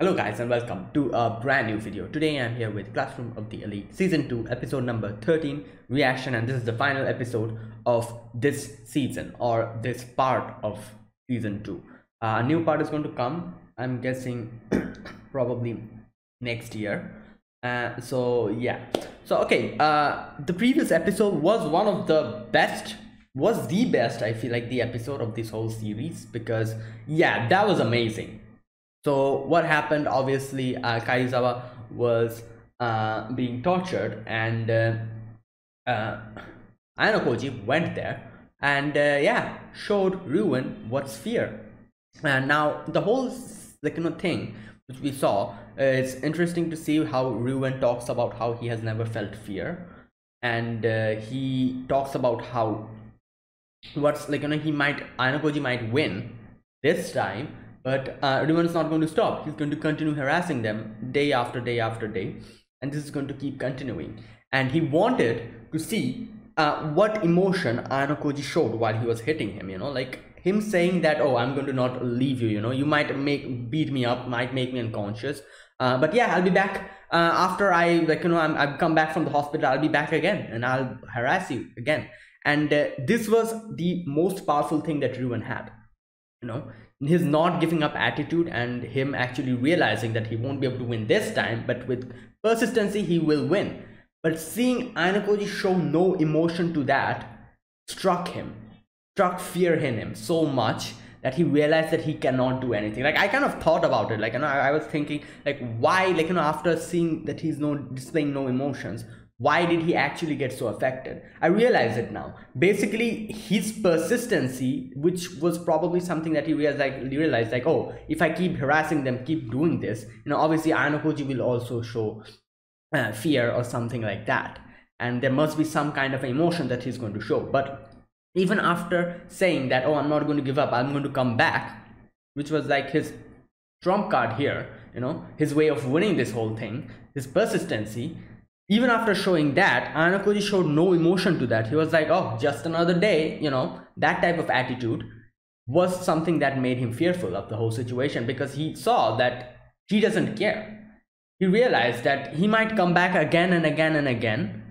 Hello guys and welcome to a brand new video. Today I'm here with Classroom of the Elite Season 2 episode number 13 reaction and this is the final episode of this season or this part of season 2. Uh, a new part is going to come I'm guessing probably next year. Uh, so yeah so okay uh, the previous episode was one of the best was the best I feel like the episode of this whole series because yeah that was amazing so what happened? Obviously, uh, Karuizawa was uh, being tortured, and uh, uh, went there and uh, yeah, showed Ryuen what's fear. And now the whole like you know thing which we saw, uh, it's interesting to see how Ryuen talks about how he has never felt fear, and uh, he talks about how what's like you know he might Ayano might win this time but uh, is not going to stop. He's going to continue harassing them day after day after day. And this is going to keep continuing. And he wanted to see uh, what emotion Ayano showed while he was hitting him, you know, like him saying that, oh, I'm going to not leave you, you know, you might make beat me up, might make me unconscious. Uh, but yeah, I'll be back uh, after I, like, you know, i have come back from the hospital, I'll be back again and I'll harass you again. And uh, this was the most powerful thing that Ryuen had, you know, his hmm. not giving up attitude and him actually realizing that he won't be able to win this time but with persistency he will win. But seeing Ayano show no emotion to that struck him struck fear in him so much that he realized that he cannot do anything. Like i kind of thought about it. Like you know i, I was thinking like why like you know after seeing that he's no displaying no emotions why did he actually get so affected? I realize it now. Basically his persistency which was probably something that he realized like realized like oh if i keep harassing them keep doing this you know obviously Ayano will also show uh, fear or something like that. And there must be some kind of emotion that he's going to show. But even after saying that oh i'm not going to give up i'm going to come back which was like his trump card here you know his way of winning this whole thing his persistency even after showing that Ayano showed no emotion to that. He was like oh just another day you know? That type of attitude was something that made him fearful of the whole situation because he saw that he doesn't care. He realized that he might come back again and again and again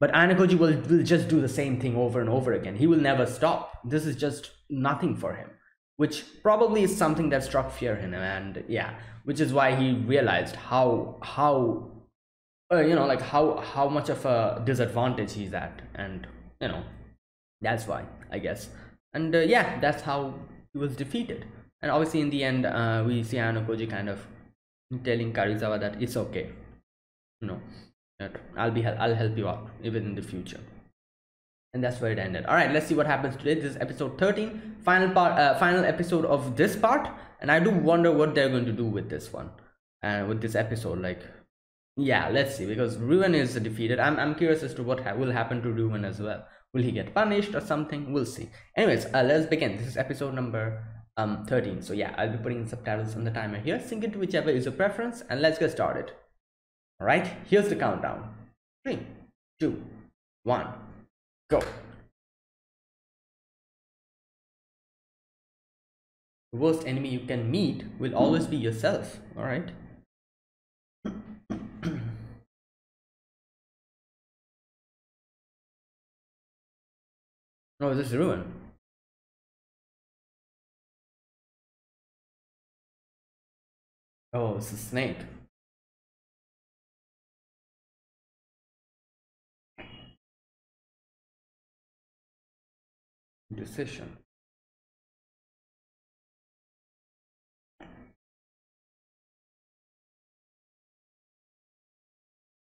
but Ayano will, will just do the same thing over and over again. He will never stop. This is just nothing for him which probably is something that struck fear in him and yeah which is why he realized how how uh, you know like how how much of a disadvantage he's at and you know that's why i guess. And uh, yeah that's how he was defeated. And obviously in the end uh, we see Ayano kind of telling Karuizawa that it's okay you know that I'll be I'll help you out even in the future. And that's where it ended. All right let's see what happens today. This is episode 13 final part uh, final episode of this part. And I do wonder what they're going to do with this one and uh, with this episode like yeah let's see because Ryuen is defeated. I'm, I'm curious as to what ha will happen to Ryuen as well. Will he get punished or something? We'll see. Anyways uh, let's begin. This is episode number um 13 so yeah i'll be putting subtitles on the timer here. Sync it to whichever is your preference and let's get started. All right here's the countdown. Three two one go. The worst enemy you can meet will always be yourself all right Oh, this is Ryuen. Oh, it's a snake. Decision.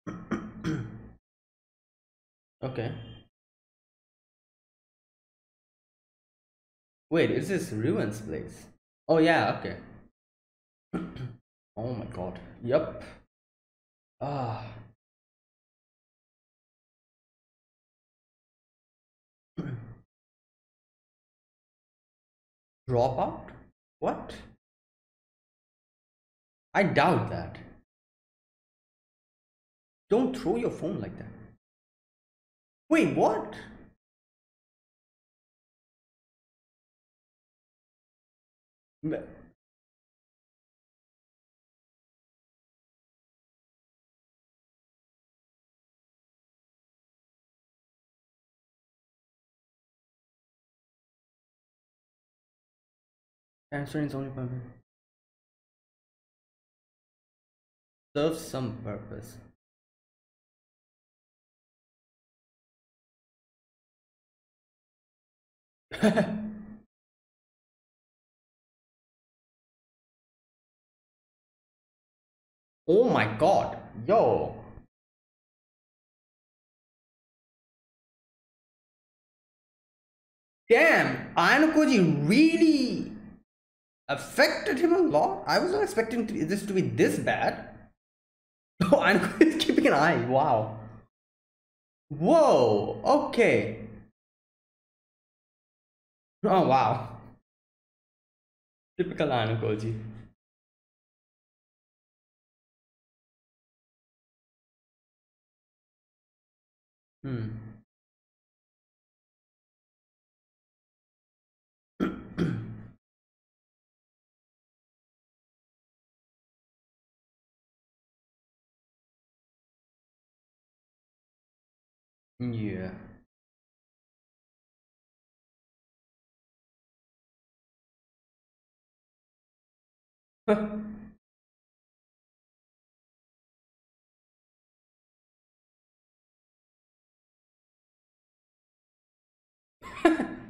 okay. Wait, is this Ryuen's place? Oh yeah, okay. oh my god. Yep. Ah. Drop out? What? I doubt that. Don't throw your phone like that. Wait, what? No. Answering is only purpose. Serves some purpose. oh my god, yo. Damn, Ayano really affected him a lot. I was not expecting this to be this bad. Oh, Ayano is keeping an eye. Wow. Whoa. Okay. Oh wow. Typical Ayano Koji. Hmm. Yeah.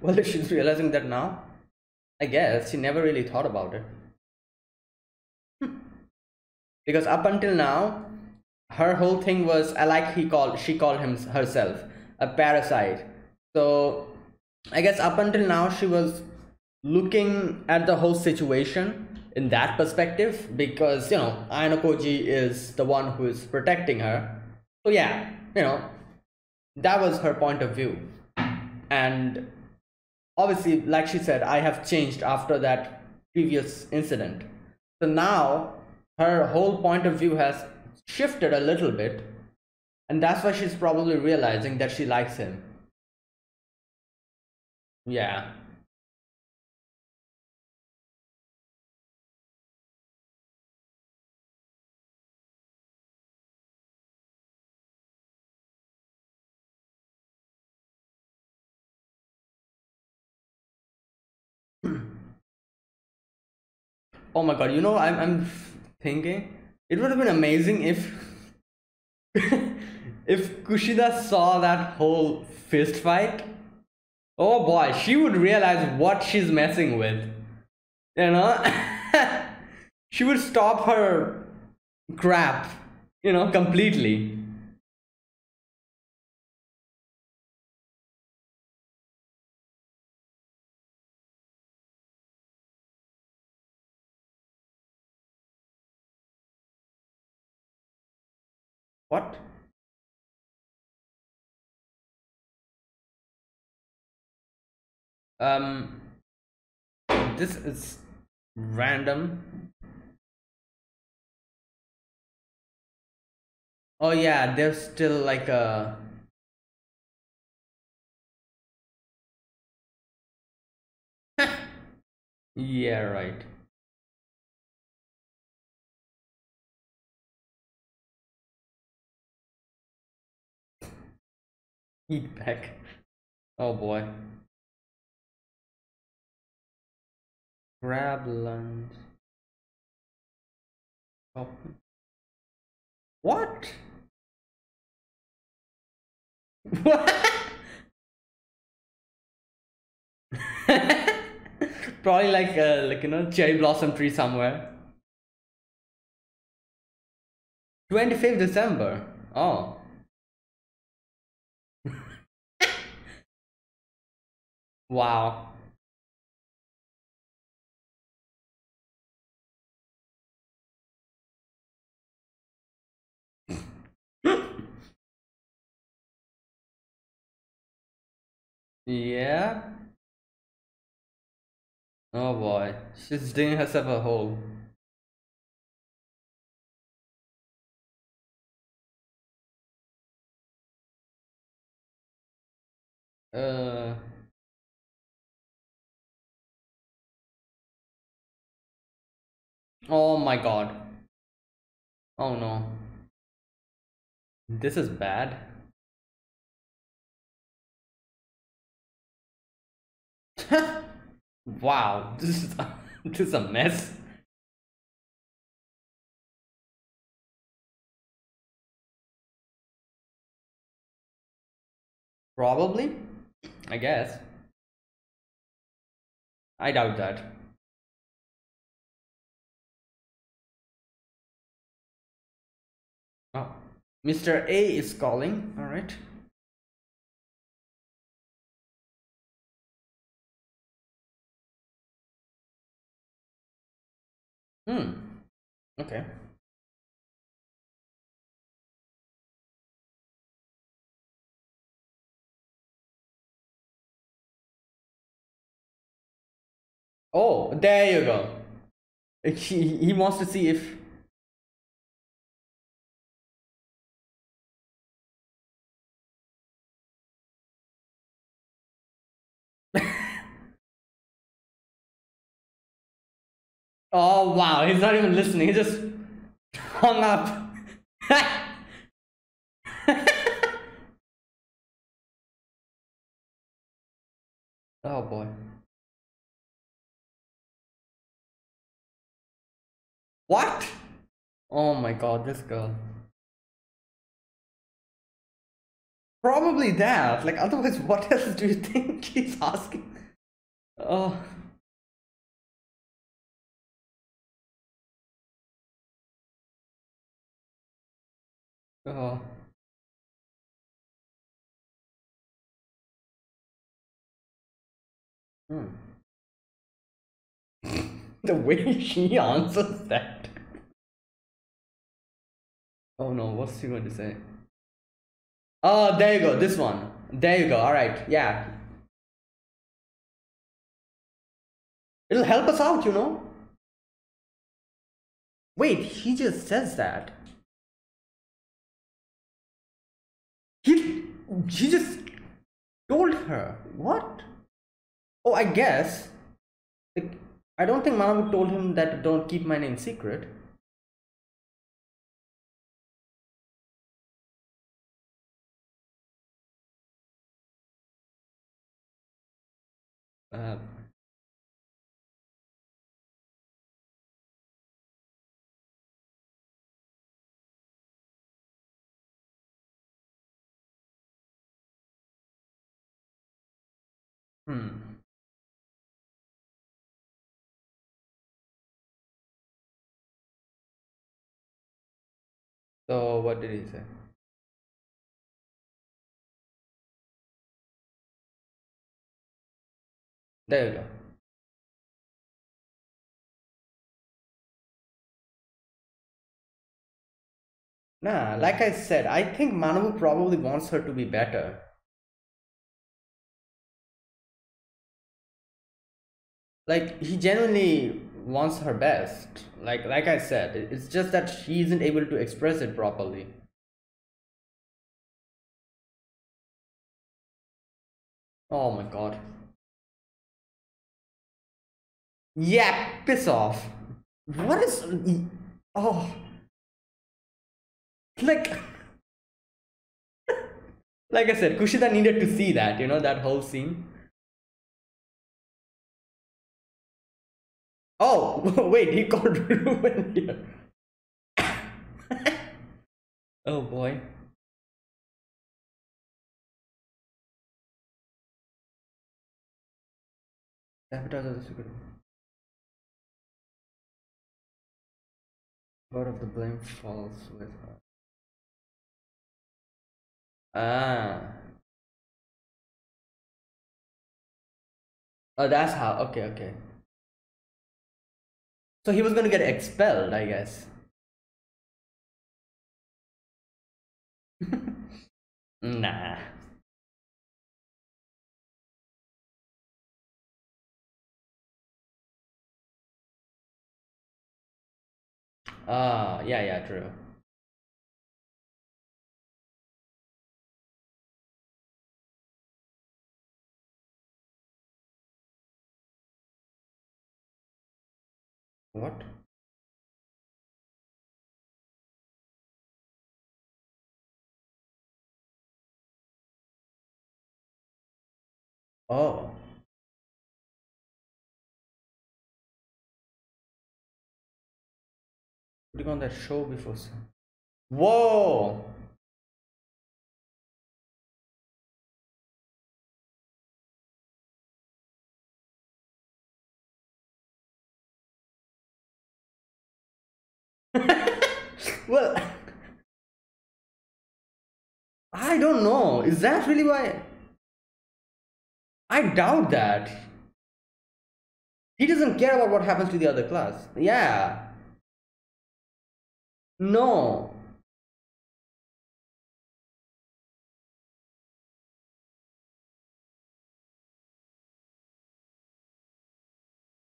Well, she's realizing that now. I guess she never really thought about it. Hmm. because up until now, her whole thing was I like he called she called him herself a parasite. So I guess up until now she was looking at the whole situation in that perspective because you know Ayanokoji is the one who is protecting her. So yeah, you know that was her point of view. And obviously, like she said, I have changed after that previous incident. So now her whole point of view has shifted a little bit and that's why she's probably realizing that she likes him yeah oh my god you know i'm, I'm thinking it would have been amazing if if Kushida saw that whole fist fight. Oh boy, she would realize what she's messing with. You know? she would stop her crap, you know, completely. What? Um, this is random. Oh yeah, there's still like a yeah, right. Eat back. Oh boy. Grab lunch. Oh. What? What? Probably like a, like you know cherry blossom tree somewhere. 25th December. Oh. Wow. yeah. Oh boy, she's digging herself a hole. Uh. Oh my god. Oh no. This is bad. wow, this is this is a mess. Probably, I guess. I doubt that. Oh, Mr. A is calling. All right. Hmm. Okay. Oh, there you go. He, he wants to see if Oh wow, he's not even listening. He just hung up. oh boy. What? Oh my god, this girl. Probably that. Like, otherwise, what else do you think he's asking? Oh. Oh. Hmm. the way she answers that. Oh no, what's she going to say? Oh, there you go, this one. There you go, alright, yeah. It'll help us out, you know? Wait, he just says that. He, he just told her. What? Oh, I guess. Like, I don't think Manabu told him that don't keep my name secret. Uh, hmm. So what did he say? There you go. Nah, like I said, I think Manabu probably wants her to be better. Like he genuinely wants her best. Like like I said, it's just that she isn't able to express it properly. Oh my god. Yeah, piss off. What is oh like like I said, Kushida needed to see that, you know, that whole scene. Oh, wait, he called Ryuen here. oh boy. Sabotage of the secret. Part of the blame falls with her. Ah. Oh, that's how. Okay, okay. So he was gonna get expelled, I guess. nah. Ah, yeah, yeah, true. what? Oh. Click on that show before sir. whoa! well, I don't know. Is that really why? I doubt that. He doesn't care about what happens to the other class. Yeah. No.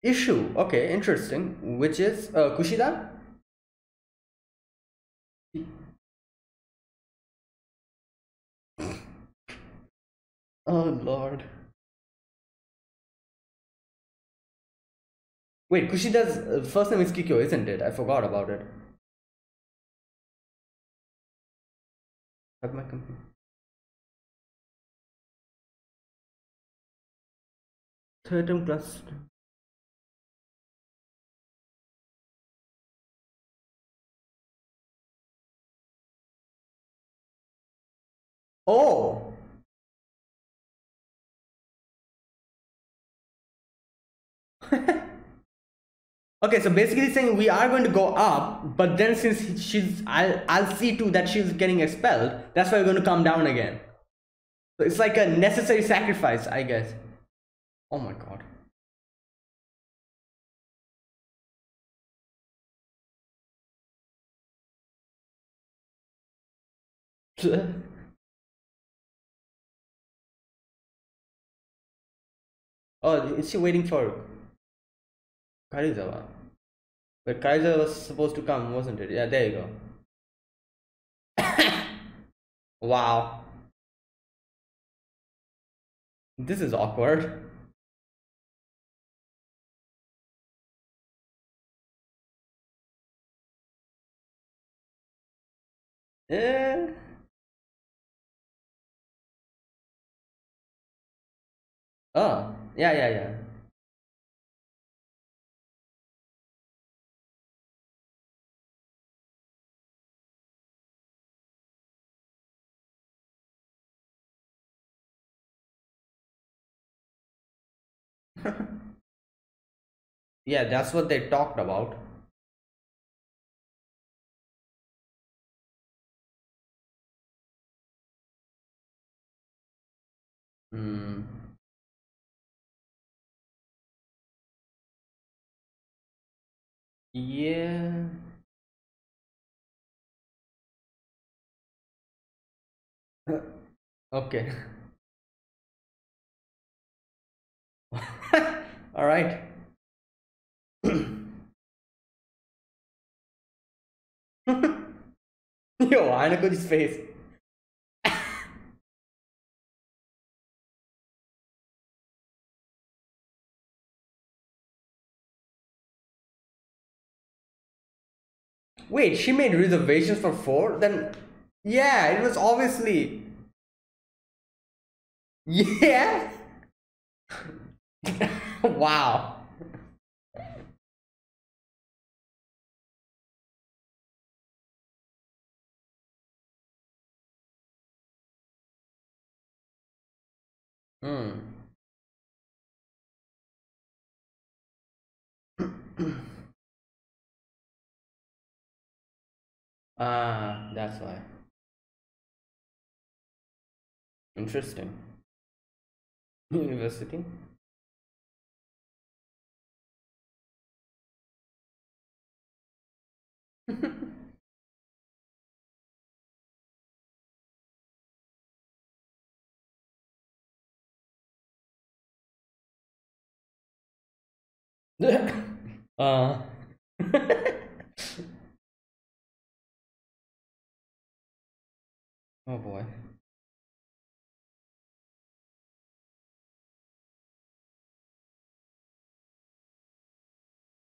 Issue. Okay, interesting. Which is uh, Kushida? Oh lord. Wait, Kushida's uh, first name is Kikyo, isn't it? I forgot about it. Have my. Third term class. Oh. Okay, so basically saying we are going to go up, but then since she's, I'll, I'll see too that she's getting expelled. That's why we're going to come down again. So it's like a necessary sacrifice, I guess. Oh my god. oh, is she waiting for Karuizawa? But Kaiser was supposed to come, wasn't it? Yeah, there you go. wow. This is awkward. Eh. Oh, yeah, yeah, yeah. yeah, that's what they talked about. Hmm. Yeah. okay. all right. Yo i look at his face. Wait she made reservations for four? Then yeah it was obviously. Yeah? wow. Hmm. ah, that's why. Interesting. University? uh. oh boy.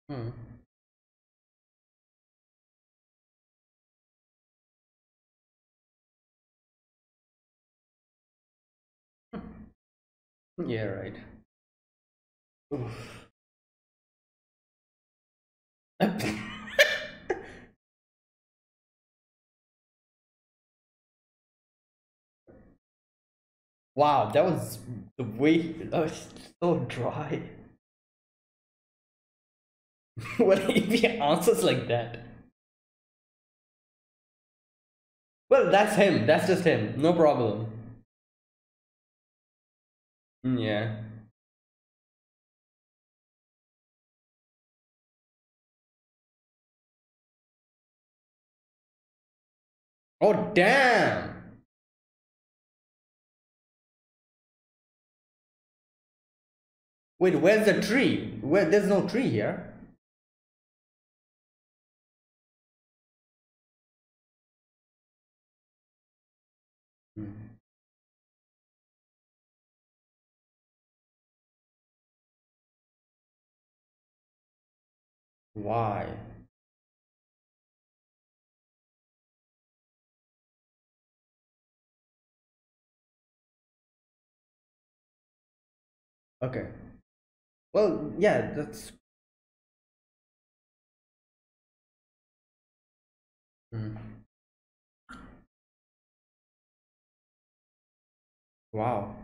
Hmm. Mm. Yeah, right. Wow, that was the way that was so dry. what if he answers like that? Well, that's him. That's just him. No problem. Mm, Yeah. Oh, damn. Wait, where's the tree? Where there's no tree here. Why? Okay. Well, yeah, that's. Hmm. Wow.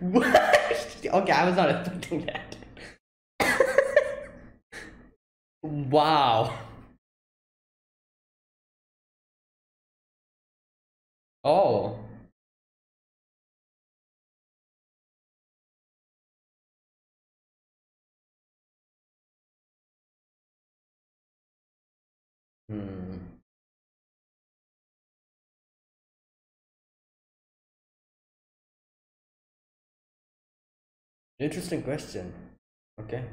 What? Okay, I was not expecting that. wow. Oh. Hmm. Interesting question. Okay.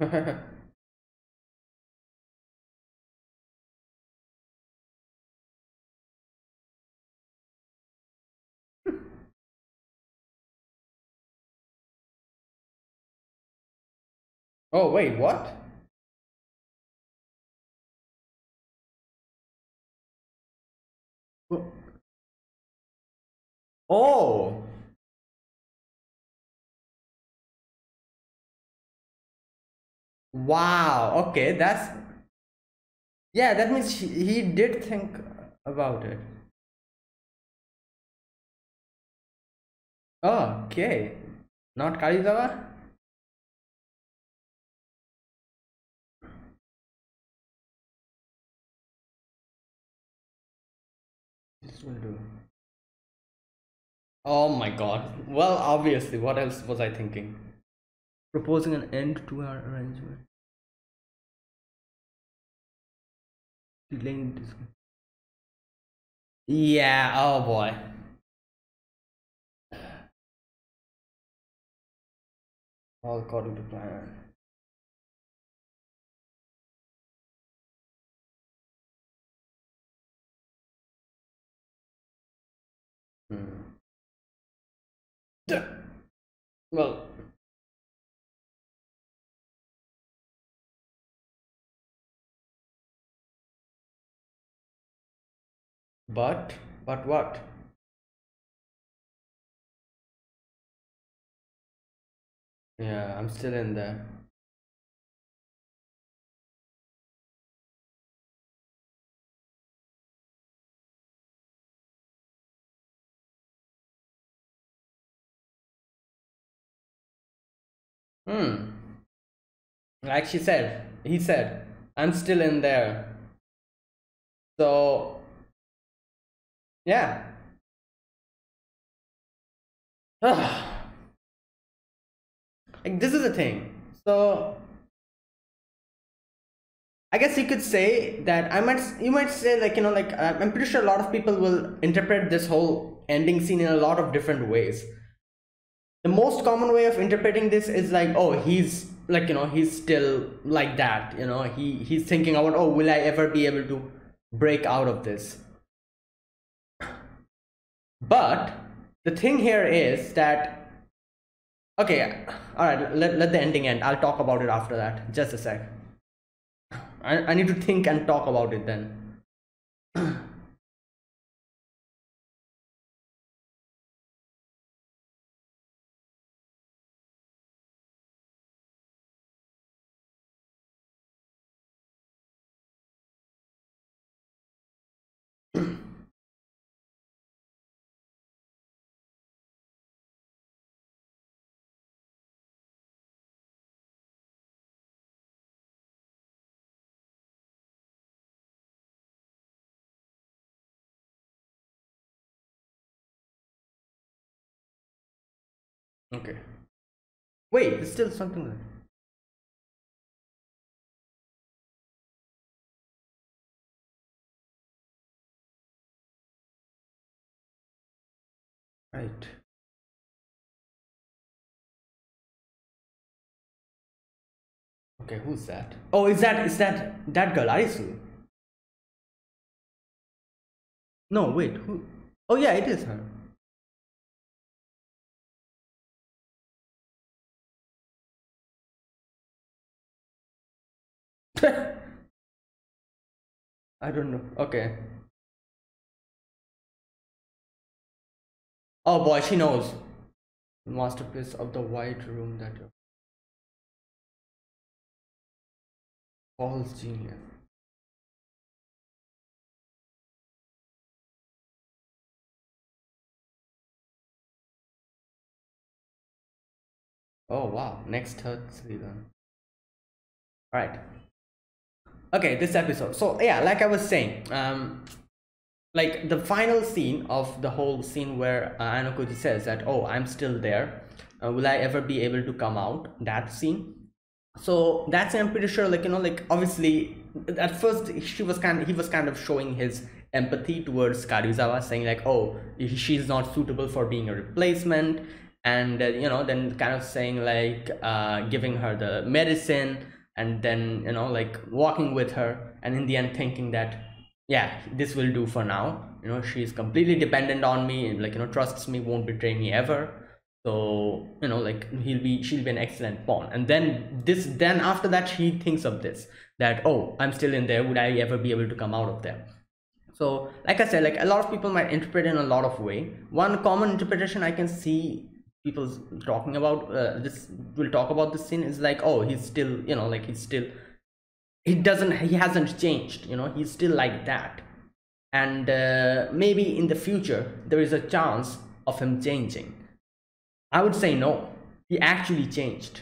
oh, wait, what? Oh. Wow. Okay, that's yeah, that means he, he did think about it. Okay. Not Karuizawa? Will do. Oh my god. Well, obviously, what else was I thinking? Proposing an end to our arrangement. Delaying this. Yeah, oh boy. All according to plan. Hmm. Well, but, but what? Yeah, I'm still in there. Hmm. Like she said, he said, I'm still in there. So, yeah. like, this is the thing. So, I guess you could say that I might, you might say like, you know, like, I'm pretty sure a lot of people will interpret this whole ending scene in a lot of different ways the most common way of interpreting this is like oh he's like you know he's still like that you know he he's thinking about oh will i ever be able to break out of this? But the thing here is that okay all right let, let the ending end. I'll talk about it after that. Just a sec. I, I need to think and talk about it then okay. Wait there's still something there. right. Okay who's that? Oh is that is that that girl arisu? No wait who? Oh yeah it is her I don't know. Okay. Oh boy, she knows. Masterpiece of the white room that Paul's genius. Oh wow, next third season. Alright okay this episode. So yeah like i was saying um like the final scene of the whole scene where uh, Ayano says that oh i'm still there. Uh, will i ever be able to come out? That scene. So that's i'm pretty sure like you know like obviously at first she was kind of, he was kind of showing his empathy towards Karuizawa saying like oh she's not suitable for being a replacement. And uh, you know then kind of saying like uh, giving her the medicine and then you know like walking with her and in the end thinking that yeah this will do for now. You know she's completely dependent on me and like you know trusts me won't betray me ever. So you know like he'll be she'll be an excellent pawn. And then this then after that she thinks of this that oh i'm still in there. Would i ever be able to come out of there? So like i said like a lot of people might interpret in a lot of way. One common interpretation i can see people talking about uh, this will talk about this scene is like oh he's still you know like he's still he doesn't he hasn't changed you know he's still like that. And uh, maybe in the future there is a chance of him changing. I would say no. He actually changed.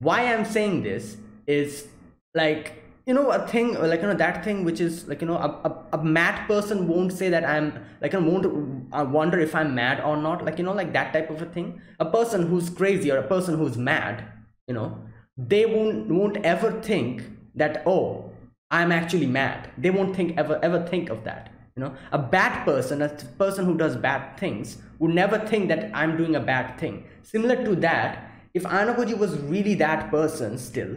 Why i'm saying this is like you know a thing uh, like you know that thing which is like you know a, a, a mad person won't say that i'm like i won't I wonder if i'm mad or not like you know like that type of a thing. A person who's crazy or a person who's mad you know they won't won't ever think that oh i'm actually mad. They won't think ever ever think of that you know. A bad person a person who does bad things would never think that i'm doing a bad thing. Similar to that if Ayano was really that person still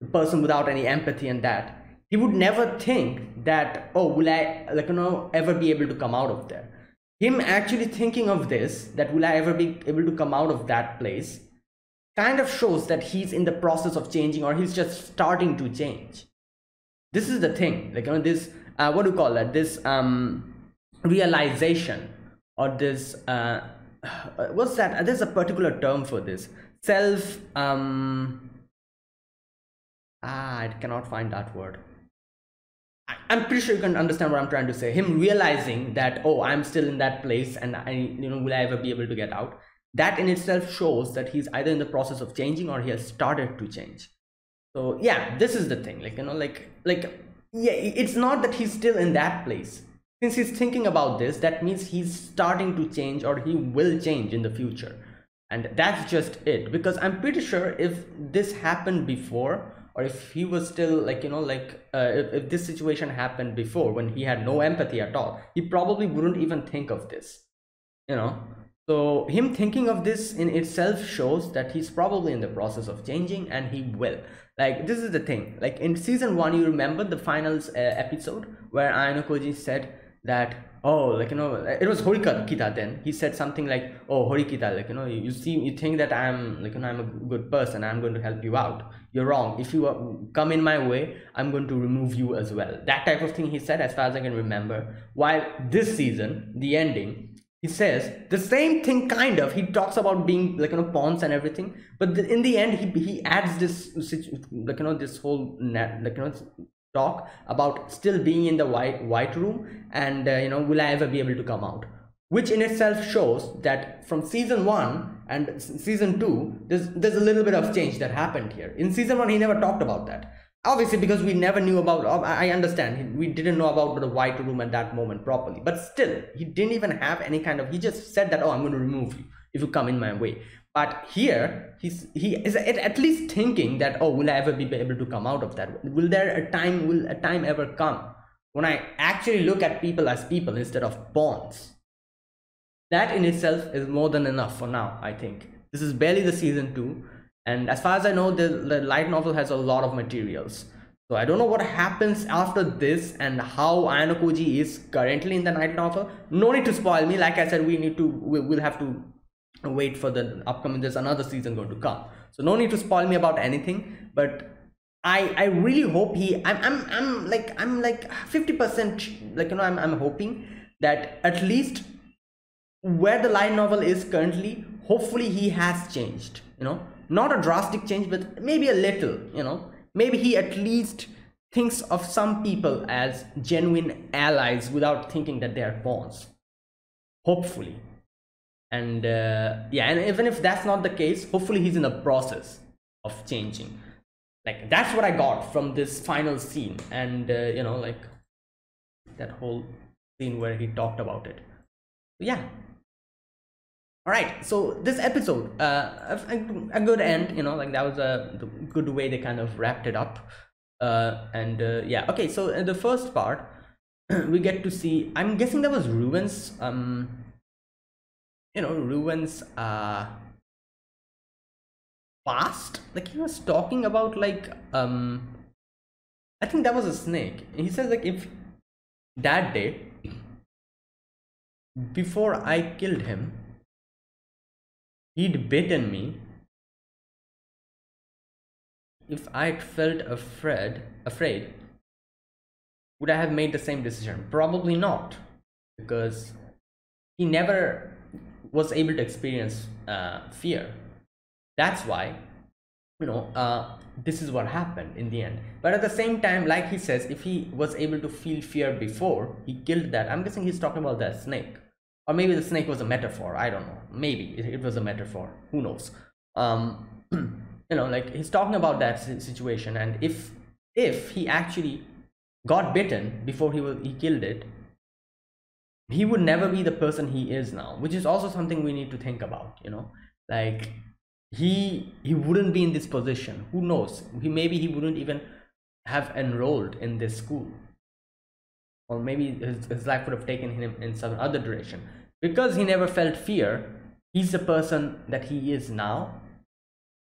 the person without any empathy and that he would never think that oh will i like you know ever be able to come out of there. Him actually thinking of this that will i ever be able to come out of that place kind of shows that he's in the process of changing or he's just starting to change. This is the thing like you know this uh, what do you call that? This um realization or this uh what's that? There's a particular term for this. Self um ah i cannot find that word. I'm pretty sure you can understand what i'm trying to say. Him realizing that oh i'm still in that place and i you know will i ever be able to get out? That in itself shows that he's either in the process of changing or he has started to change. So yeah this is the thing. Like you know like like yeah it's not that he's still in that place. Since he's thinking about this that means he's starting to change or he will change in the future. And that's just it. Because i'm pretty sure if this happened before or if he was still like you know like uh, if, if this situation happened before when he had no empathy at all he probably wouldn't even think of this you know? So him thinking of this in itself shows that he's probably in the process of changing and he will. Like this is the thing. Like in season one you remember the finals uh, episode where Ayanokoji said that oh like you know it was horikita then. He said something like oh horikita like you know you, see you think that i'm like you know i'm a good person i'm going to help you out. You're wrong. If you uh, come in my way i'm going to remove you as well. That type of thing he said as far as i can remember. While this season the ending he says the same thing kind of. He talks about being like you know pawns and everything. But the, in the end he he adds this like you know this whole like you know talk about still being in the white white room and uh, you know will i ever be able to come out? Which in itself shows that from season one and season two there's there's a little bit of change that happened here. In season one he never talked about that. Obviously because we never knew about i understand we didn't know about the white room at that moment properly but still he didn't even have any kind of he just said that oh i'm going to remove you if you come in my way but here he's he is at least thinking that oh will i ever be able to come out of that? Will there a time will a time ever come when i actually look at people as people instead of pawns? That in itself is more than enough for now i think. This is barely the season two and as far as i know the, the light novel has a lot of materials. So i don't know what happens after this and how Ayanokoji is currently in the light novel. No need to spoil me. Like i said we need to we, will have to wait for the upcoming there's another season going to come. So no need to spoil me about anything but i i really hope he i'm i'm, I'm like i'm like 50 percent like you know I'm, I'm hoping that at least where the light novel is currently hopefully he has changed you know. Not a drastic change but maybe a little you know. Maybe he at least thinks of some people as genuine allies without thinking that they are pawns. Hopefully and uh, yeah and even if that's not the case hopefully he's in the process of changing. Like that's what i got from this final scene. And uh, you know like that whole scene where he talked about it. Yeah. All right so this episode uh a, a, good end you know like that was a good way they kind of wrapped it up. Uh and uh, yeah okay so in the first part we get to see i'm guessing that was Ryuen's um you know Ryuen's uh past? Like he was talking about like um i think that was a snake. He says like if that day before i killed him he'd bitten me if i'd felt afraid afraid would i have made the same decision? Probably not because he never was able to experience uh, fear. That's why you know uh, this is what happened in the end. But at the same time like he says if he was able to feel fear before he killed that. I'm guessing he's talking about that snake. Or maybe the snake was a metaphor. I don't know. Maybe it, it was a metaphor. Who knows? Um you know like he's talking about that situation. And if if he actually got bitten before he was he killed it he would never be the person he is now which is also something we need to think about you know? Like he he wouldn't be in this position. Who knows? He maybe he wouldn't even have enrolled in this school. Or maybe his, his life would have taken him in some other direction. Because he never felt fear he's the person that he is now.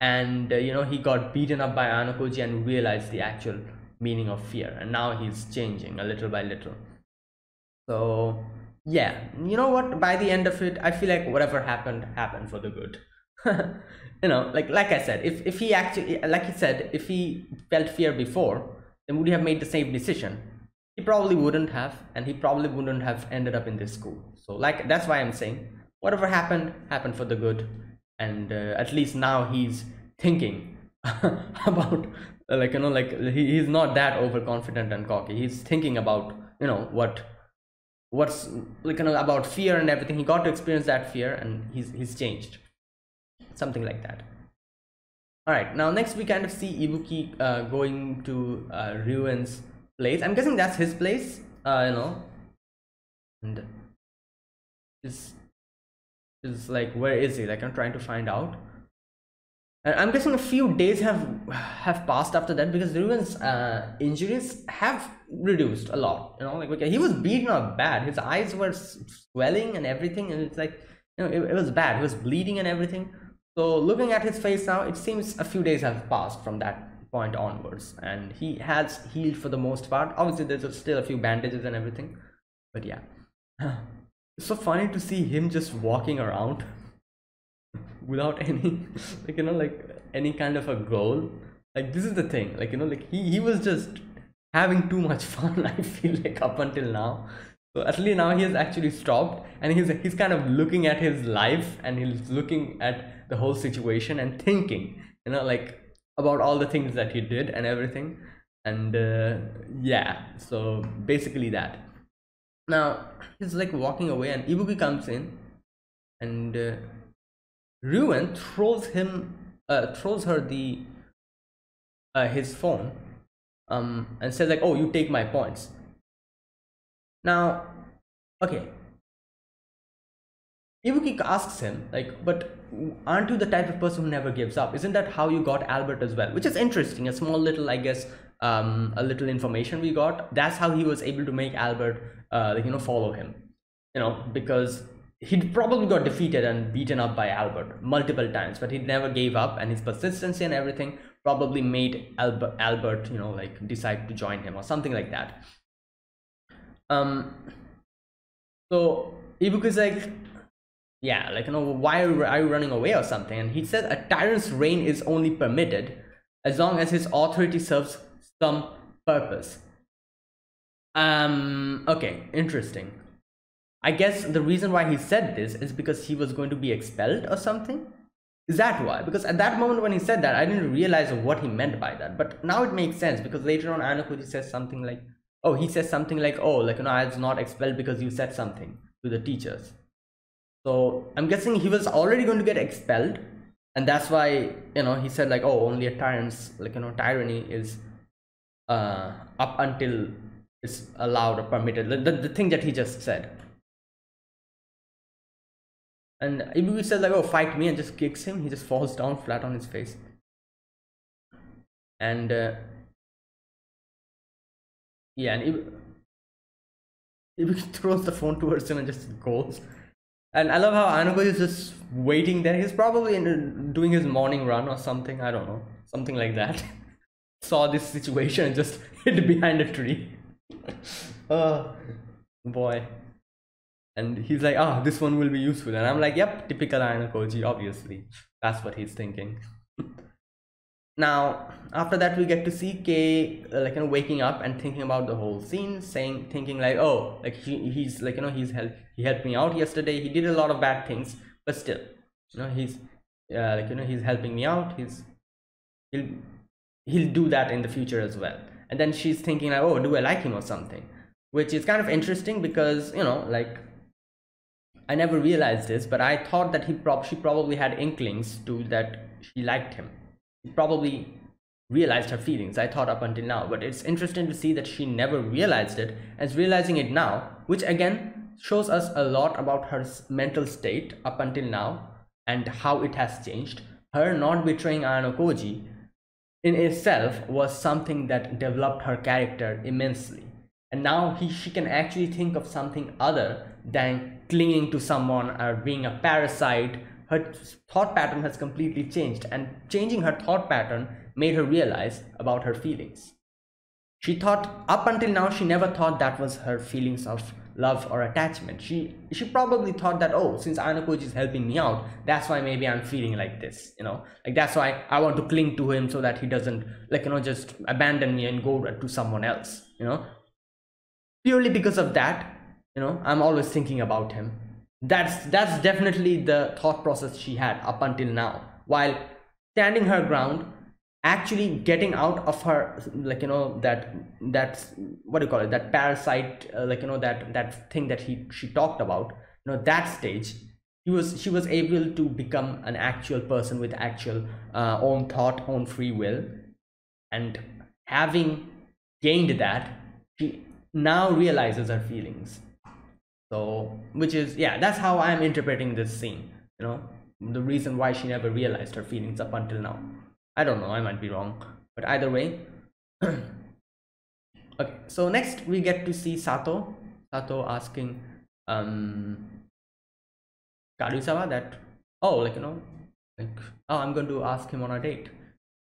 And uh, you know he got beaten up by Ayanokoji and realized the actual meaning of fear. And now he's changing a little by little. So yeah. You know what? By the end of it i feel like whatever happened happened for the good. You know like like i said if if he actually like he said if he felt fear before then would he have made the same decision? He probably wouldn't have and he probably wouldn't have ended up in this school. So like that's why i'm saying whatever happened happened for the good. And uh, at least now he's thinking about like you know like he, he's not that overconfident and cocky. He's thinking about you know what what's like you know about fear and everything. He got to experience that fear and he's he's changed. Something like that. All right now next we kind of see ibuki uh, going to uh, Ryuen's place. I'm guessing that's his place uh, you know. And is is like where is he? Like i'm trying to find out I'm guessing a few days have have passed after that because Ryuen's uh, injuries have reduced a lot. You know, like okay, he was beaten up bad. His eyes were swelling and everything, and it's like you know it, it was bad. He was bleeding and everything. So looking at his face now it seems a few days have passed from that point onwards. And he has healed for the most part. Obviously there's still a few bandages and everything but yeah. It's so funny to see him just walking around without any like you know like any kind of a goal. Like this is the thing like you know like he, he was just having too much fun i feel like up until now. So at least now he has actually stopped and he's he's kind of looking at his life and he's looking at the whole situation and thinking you know like about all the things that he did and everything. And uh, yeah so basically that. Now he's like walking away and ibuki comes in and uh, Ryuen throws him uh, throws her the uh, his phone um, and says like oh you take my points now okay Ibuki asks him, like, but aren't you the type of person who never gives up? Isn't that how you got Albert as well? Which is interesting. A small little, I guess, um, a little information we got. That's how he was able to make Albert, uh, you know, follow him. You know, because he'd probably got defeated and beaten up by Albert multiple times, but he never gave up, and his persistency and everything probably made Albert, Albert, you know, like decide to join him or something like that. Um. So Ibuki is like, yeah like you know why are you running away or something and he said a tyrant's reign is only permitted as long as his authority serves some purpose um okay interesting i guess the reason why he said this is because he was going to be expelled or something? Is that why? Because at that moment when he said that i didn't realize what he meant by that. But now it makes sense because later on Ayanokoji says something like oh he says something like oh like you know i was not expelled because you said something to the teachers. So I'm guessing he was already going to get expelled, and that's why you know he said like, oh, only a tyrant's like you know tyranny is uh, up until it's allowed or permitted. The, the, the thing that he just said. And Ibuki says like, oh, fight me, and just kicks him. He just falls down flat on his face. And uh, yeah, and Ibuki, throws the phone towards him and just goes. And I love how Ayanokoji is just waiting there. He's probably in, doing his morning run or something. I don't know. Something like that. Saw this situation and just hid behind a tree. oh, boy. And he's like, ah, oh, this one will be useful. And I'm like, yep, typical Ayanokoji, obviously. That's what he's thinking. now, after that, we get to see Kei, uh, like, you know, waking up and thinking about the whole scene, saying, thinking like, oh, like, he, he's, like, you know, he's helped he helped me out yesterday he did a lot of bad things but still you know he's uh, like you know he's helping me out he's he'll he'll do that in the future as well and then she's thinking like oh do i like him or something which is kind of interesting because you know like i never realized this but i thought that he prob she probably had inklings to that she liked him she probably realized her feelings i thought up until now but it's interesting to see that she never realized it as realizing it now which again shows us a lot about her mental state up until now and how it has changed. Her not betraying Ayanokoji in itself was something that developed her character immensely. And now he, she can actually think of something other than clinging to someone or being a parasite. Her thought pattern has completely changed, and changing her thought pattern made her realize about her feelings. She thought, up until now, she never thought that was her feelings of love or attachment. She she probably thought that oh, since Ayanokoji is helping me out, that's why maybe I'm feeling like this. You know, like that's why I want to cling to him so that he doesn't like you know just abandon me and go to someone else. You know, purely because of that. You know, I'm always thinking about him. That's that's definitely the thought process she had up until now. While standing her ground actually getting out of her like you know that that what do you call it that parasite uh, like you know that that thing that he she talked about you know that stage he was she was able to become an actual person with actual uh, own thought own free will and having gained that she now realizes her feelings so which is yeah that's how i'm interpreting this scene you know the reason why she never realized her feelings up until now I don't know, I might be wrong. But either way. okay, so next we get to see Sato. Sato asking um Karuizawa that oh like you know like oh I'm going to ask him on a date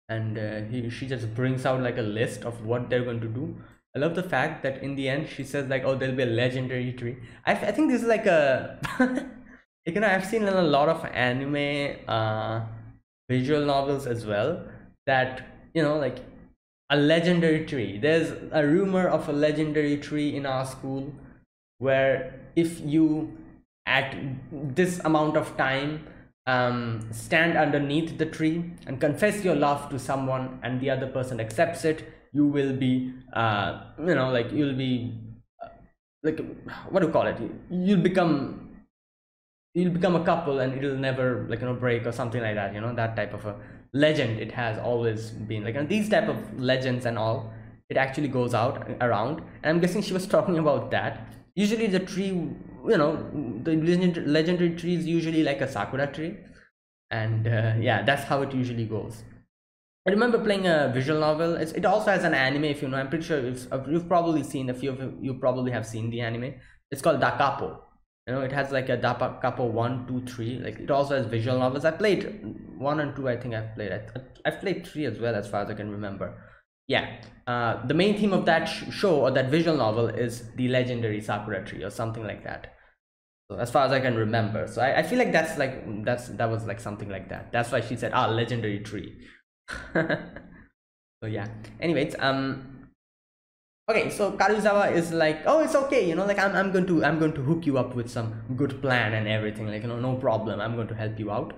and uh, he she just brings out like a list of what they're going to do I love the fact that in the end she says like oh there'll be a legendary tree. I, I think this is like a you know I've seen in a lot of anime uh visual novels as well that you know like a legendary tree. There's a rumor of a legendary tree in our school where if you at this amount of time um, stand underneath the tree and confess your love to someone and the other person accepts it you will be uh, you know like you'll be uh, like what do you call it? You'll become you'll become a couple and it'll never like you know break or something like that you know that type of a legend. It has always been like and these type of legends and all it actually goes out around. And i'm guessing she was talking about that. Usually the tree you know the legend, legendary tree is usually like a sakura tree. And uh, yeah that's how it usually goes i remember playing a visual novel. It's, it also has an anime if you know. I'm pretty sure you've, you've probably seen a few of you, probably have seen the anime. It's called Da Capo. You know it has like a Da Capo 1 2 3 like it also has visual novels. I played 1 and 2 i think i've played. I, i've played 3 as well as far as i can remember. Yeah. Uh, the main theme of that sh show or that visual novel is the legendary sakura tree or something like that. So as far as i can remember. So I, I feel like that's like that's that was like something like that. That's why she said ah legendary tree so yeah. Anyways um okay so karuizawa is like oh it's okay you know like I'm, I'm going to i'm going to hook you up with some good plan and everything like you know no problem i'm going to help you out.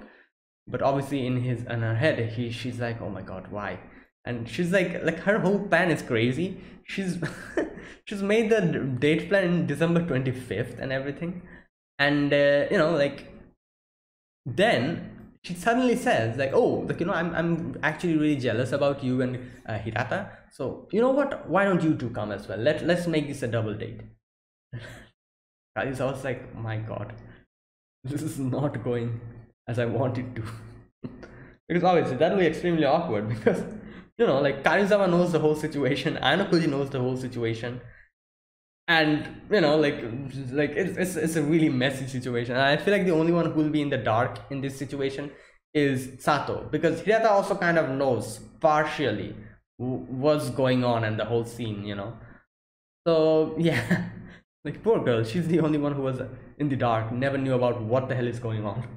But obviously in his in her head he she's like oh my god why? And she's like like her whole plan is crazy. She's she's made the date plan in december 25th and everything. And uh, you know like then she suddenly says like oh like you know i'm, I'm actually really jealous about you and uh, hirata. So you know what? Why don't you two come as well? Let, let's make this a double date. I was like my god this is not going as i wanted to. Because obviously that'll be extremely awkward because you know like Karuizawa knows the whole situation Ayanokoji knows the whole situation and you know like like it's, it's, it's a really messy situation. I feel like the only one who will be in the dark in this situation is sato. Because hirata also kind of knows partially what's going on and the whole scene you know? So yeah. Like poor girl. She's the only one who was in the dark never knew about what the hell is going on.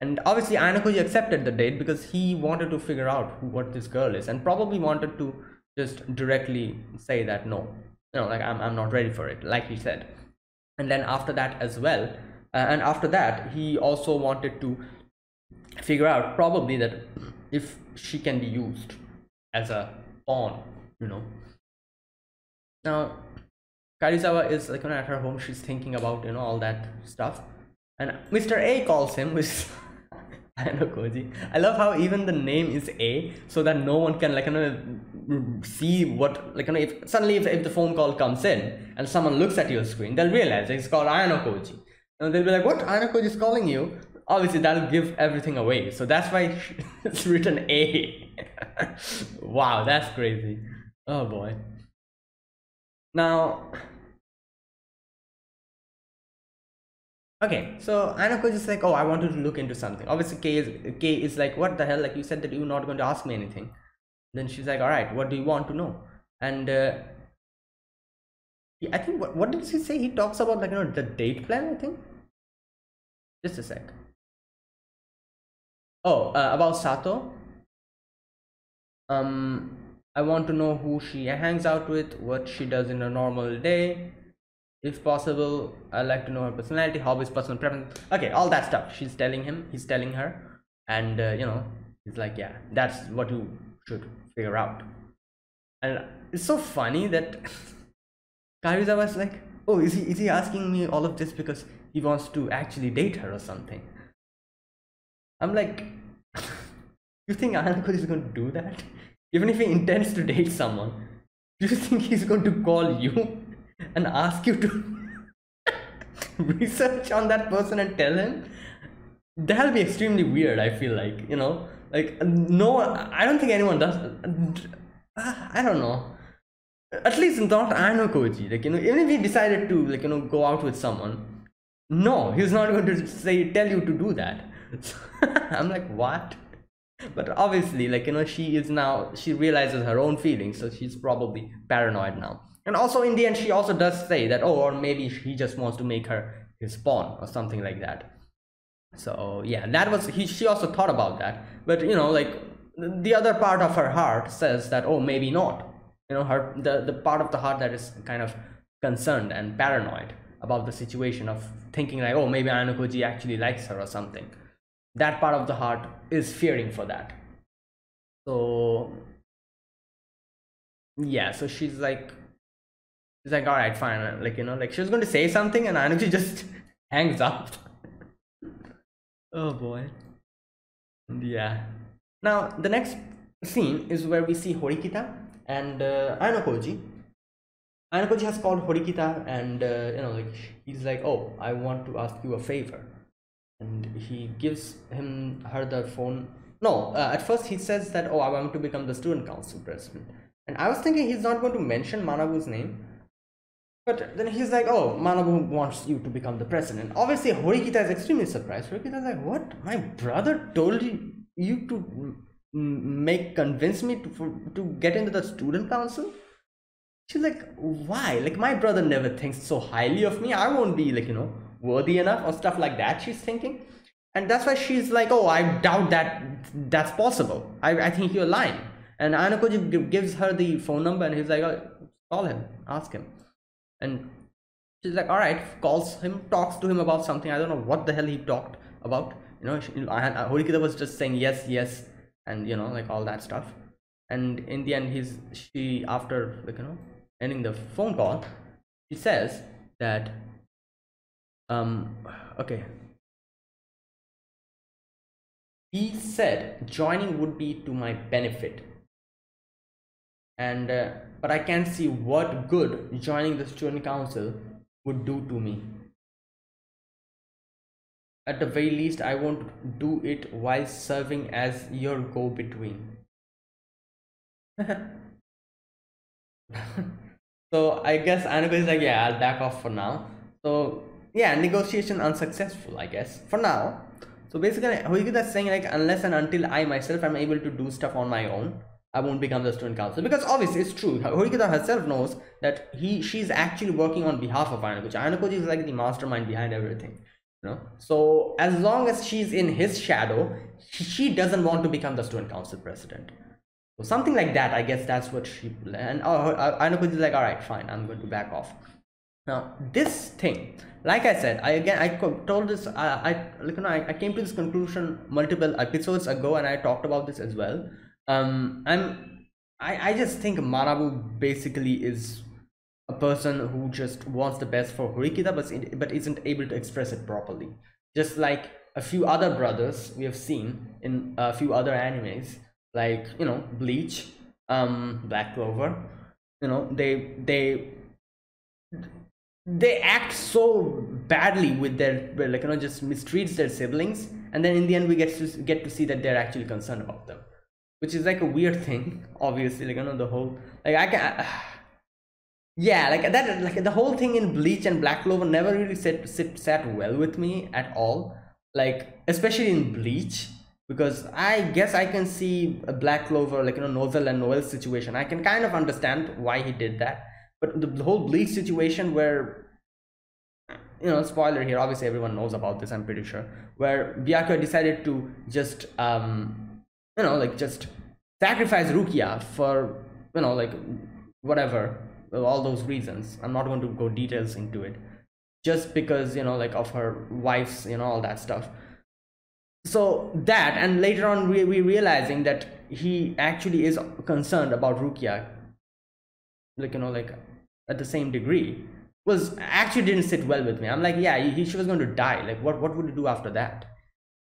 And obviously Ayanokoji accepted the date because he wanted to figure out who, what this girl is and probably wanted to just directly say that no know like i'm, I'm not ready for it like he said and then after that as well uh, and after that he also wanted to figure out probably that if she can be used as a pawn you know now Karuizawa is like you know, at her home she's thinking about you know all that stuff and Mr. A calls him which Ayanokoji. I love how even the name is A, so that no one can like you know see what like you know if suddenly if, if the phone call comes in and someone looks at your screen, they'll realize it's called Ayanokoji. And they'll be like, "What Ayanokoji is calling you?" Obviously, that'll give everything away. So that's why it's written A. wow, that's crazy. Oh boy. Now okay so Ayanokoji is like oh I wanted to look into something obviously K is K is like what the hell like you said that you're not going to ask me anything then she's like all right what do you want to know? And uh, I think what, what did he say? He talks about like you know the date plan I think? Just a sec. Oh uh, about Sato. Um I want to know who she hangs out with what she does in a normal day. If possible i like to know her personality hobbies personal preference. Okay all that stuff. She's telling him he's telling her. And uh, you know he's like yeah that's what you should figure out. And it's so funny that Karuizawa was like oh is he is he asking me all of this because he wants to actually date her or something? I'm like you think Ayanokoji is going to do that? Even if he intends to date someone do you think he's going to call you and ask you to research on that person and tell him? That'll be extremely weird i feel like you know like no i don't think anyone does i don't know. At least not Ayanokoji. Like, you know, even if he decided to, like, you know, go out with someone, no he's not going to say tell you to do that. I'm like what? But obviously like you know she is now she realizes her own feelings so she's probably paranoid now. And also in the end she also does say that oh or maybe he just wants to make her his pawn or something like that so yeah that was he she also thought about that. But you know like the other part of her heart says that oh maybe not. You know her the the part of the heart that is kind of concerned and paranoid about the situation of thinking like oh maybe Ayano actually likes her or something. That part of the heart is fearing for that. So yeah so she's like she's like all right fine. Like you know like she was going to say something and Ayano just hangs up oh boy. Yeah. Now the next scene is where we see Horikita and uh, Ayano Ayano has called Horikita and uh, you know like he's like oh I want to ask you a favor. And he gives him her the phone. No uh, at first he says that oh I want to become the student council president. And I was thinking he's not going to mention Manabu's name but then he's like, oh, Manabu wants you to become the president. Obviously, Horikita is extremely surprised. Horikita is like, what? My brother told you, to make convince me to, to get into the student council? She's like, why? Like, my brother never thinks so highly of me. I won't be, like, you know, worthy enough or stuff like that, she's thinking. And that's why she's like, oh, I doubt that that's possible. I, I think you're lying. And Ayano gives her the phone number and he's like, oh, call him, ask him and she's like all right calls him talks to him about something. I don't know what the hell he talked about. You know horikita was just saying yes yes and you know like all that stuff. And in the end he's she after like you know ending the phone call she says that um okay. He said joining would be to my benefit. And uh, but I can't see what good joining the student council would do to me. At the very least, I won't do it while serving as your go-between. so I guess Ayanokoji is like, yeah, I'll back off for now. So yeah, negotiation unsuccessful, I guess, for now. So basically, Horikita is saying like, unless and until I myself am able to do stuff on my own, I won't become the student council because obviously it's true. Horikita herself knows that he she's actually working on behalf of Ayano Ayanokoji is like the mastermind behind everything. You know? So as long as she's in his shadow, she doesn't want to become the student council president. So something like that, I guess that's what she and uh, Ayanokoji is like, all right, fine, I'm going to back off. Now this thing, like I said, I again I told this I I like you know I, I came to this conclusion multiple episodes ago and I talked about this as well um i'm i i just think Manabu basically is a person who just wants the best for horikita but but isn't able to express it properly. Just like a few other brothers we have seen in a few other animes like you know bleach um black clover you know they they they act so badly with their like you know just mistreats their siblings and then in the end we get to get to see that they're actually concerned about them which is like a weird thing obviously like i know the whole like i can I, yeah like that like the whole thing in bleach and black clover never really sit, sit sat well with me at all. Like especially in bleach because i guess i can see a black clover like you know nozel and noel situation. I can kind of understand why he did that but the, the whole bleach situation where you know spoiler here obviously everyone knows about this i'm pretty sure where Byakuya decided to just um you know like just sacrifice rukia for you know like whatever all those reasons. I'm not going to go details into it. Just because you know like of her wife's you know all that stuff. So that and later on we, we realizing that he actually is concerned about rukia. Like you know like at the same degree. Was actually didn't sit well with me. I'm like yeah he, she was going to die. Like what what would you do after that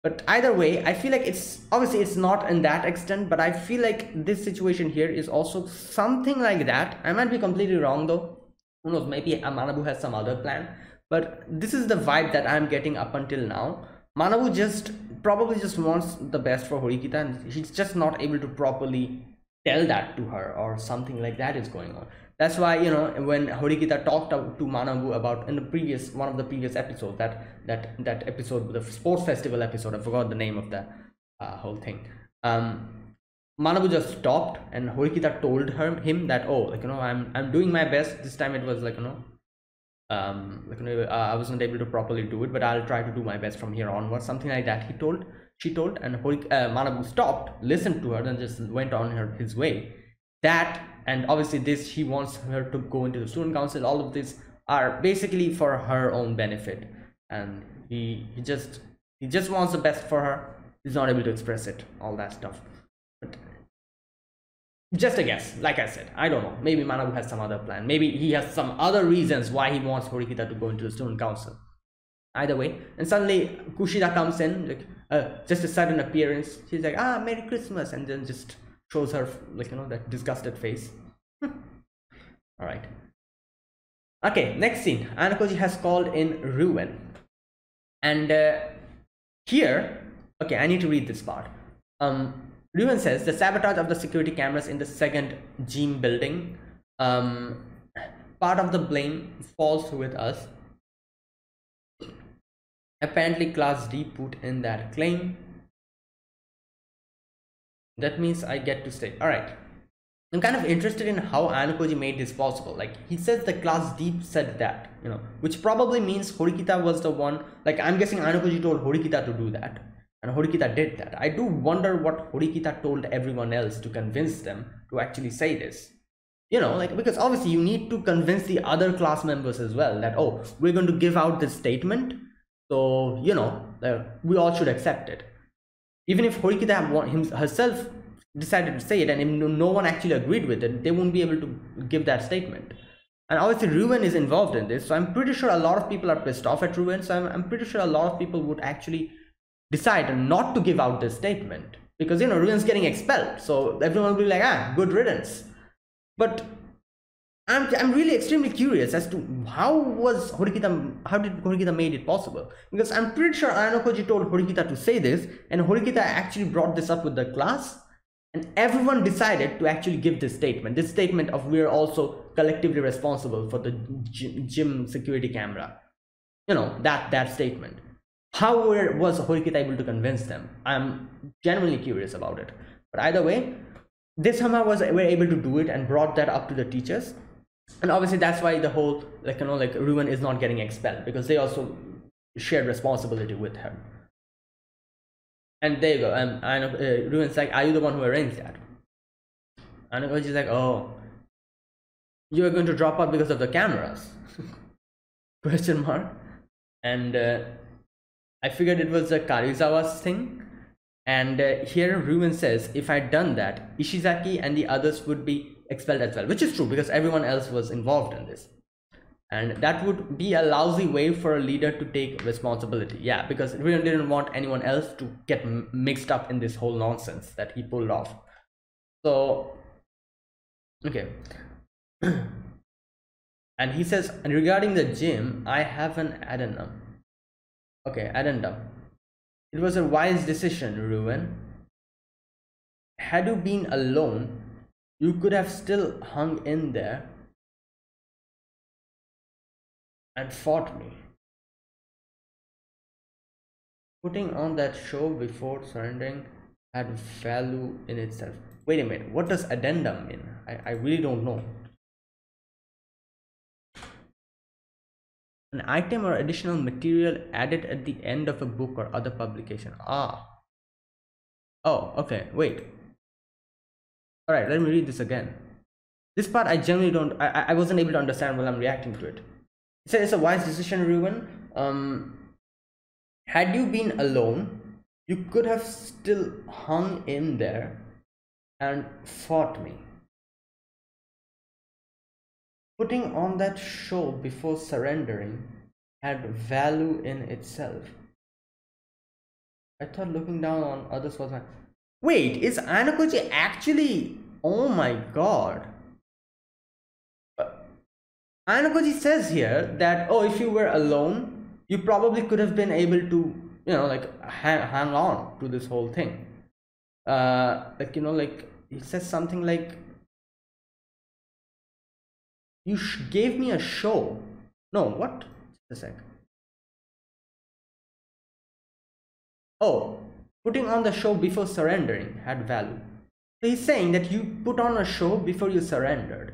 but either way i feel like it's obviously it's not in that extent but i feel like this situation here is also something like that. I might be completely wrong though. Who knows? Maybe manabu has some other plan. But this is the vibe that i'm getting up until now. Manabu just probably just wants the best for horikita and he's just not able to properly tell that to her or something like that is going on that's why you know when horikita talked to manabu about in the previous one of the previous episodes that that that episode the sports festival episode i forgot the name of the uh, whole thing. Um manabu just stopped and horikita told her him that oh like you know i'm i'm doing my best. This time it was like you know um like you know, uh, i wasn't able to properly do it but i'll try to do my best from here onwards something like that he told she told and Horik, uh, manabu stopped listened to her and just went on her his way. That and obviously this he wants her to go into the student council. All of this are basically for her own benefit. And he he just he just wants the best for her. He's not able to express it all that stuff. But just a guess like i said i don't know. Maybe manabu has some other plan. Maybe he has some other reasons why he wants horikita to go into the student council. Either way and suddenly kushida comes in like uh, just a sudden appearance. She's like ah merry christmas and then just shows her like you know that disgusted face. All right. Okay next scene. Ayanokoji has called in Ryuen and uh, here okay i need to read this part. Um Ryuen says the sabotage of the security cameras in the second gym building um part of the blame falls with us. Apparently class d put in that claim that means I get to stay. All right. I'm kind of interested in how Ayanokoji made this possible. Like he says the class deep said that, you know, which probably means Horikita was the one. Like I'm guessing Ayanokoji told Horikita to do that, and Horikita did that. I do wonder what Horikita told everyone else to convince them to actually say this. You know, like because obviously you need to convince the other class members as well that oh we're going to give out this statement, so you know uh, we all should accept it even if Horikita herself decided to say it and no one actually agreed with it, they won't be able to give that statement. And obviously Ryuen is involved in this, so I'm pretty sure a lot of people are pissed off at Ryuen, so I'm, I'm pretty sure a lot of people would actually decide not to give out this statement. Because, you know, Ryuen's getting expelled, so everyone will be like, ah, good riddance. But I'm, I'm really extremely curious as to how was Horikita, how did Horikita made it possible? Because I'm pretty sure Ayano told Horikita to say this and Horikita actually brought this up with the class and everyone decided to actually give this statement. This statement of we're also collectively responsible for the gym security camera. You know, that, that statement. How was Horikita able to convince them? I'm genuinely curious about it. But either way, this somehow was were able to do it and brought that up to the teachers and obviously that's why the whole like you know like Ryuen is not getting expelled because they also shared responsibility with her and there you go. And I know uh, Ryuen's like are you the one who arranged that? And she's like oh you are going to drop out because of the cameras. Question mark. And uh, i figured it was a Karuizawa's thing. And uh, here Ryuen says if i'd done that ishizaki and the others would be expelled as well which is true because everyone else was involved in this. And that would be a lousy way for a leader to take responsibility. Yeah because we didn't want anyone else to get mixed up in this whole nonsense that he pulled off. So okay. And he says and regarding the gym i have an addendum. Okay addendum. It was a wise decision Ryuen had you been alone you could have still hung in there and fought me. Putting on that show before surrendering had value in itself. Wait a minute, what does addendum mean? I, I really don't know. An item or additional material added at the end of a book or other publication. Ah. Oh, okay, wait all right let me read this again. This part i generally don't i i wasn't able to understand while i'm reacting to it. It says it's a wise decision Ryuen um had you been alone you could have still hung in there and fought me. Putting on that show before surrendering had value in itself. I thought looking down on others was my Wait, is Ayanokoji actually... Oh my god. Uh, Ayanokoji says here that, oh, if you were alone, you probably could have been able to, you know, like, hang, hang on to this whole thing. Uh, like, you know, like, he says something like, you gave me a show no what just a sec oh putting on the show before surrendering had value he's saying that you put on a show before you surrendered.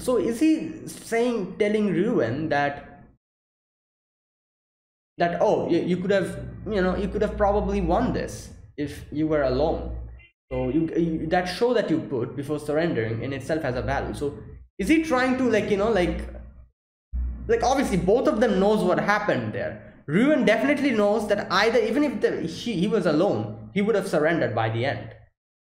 So is he saying telling Ryuen that that oh you, you could have you know you could have probably won this if you were alone? So you, you, that show that you put before surrendering in itself has a value. So is he trying to like you know like like obviously both of them knows what happened there Ryuen definitely knows that either even if the, he, he was alone he would have surrendered by the end.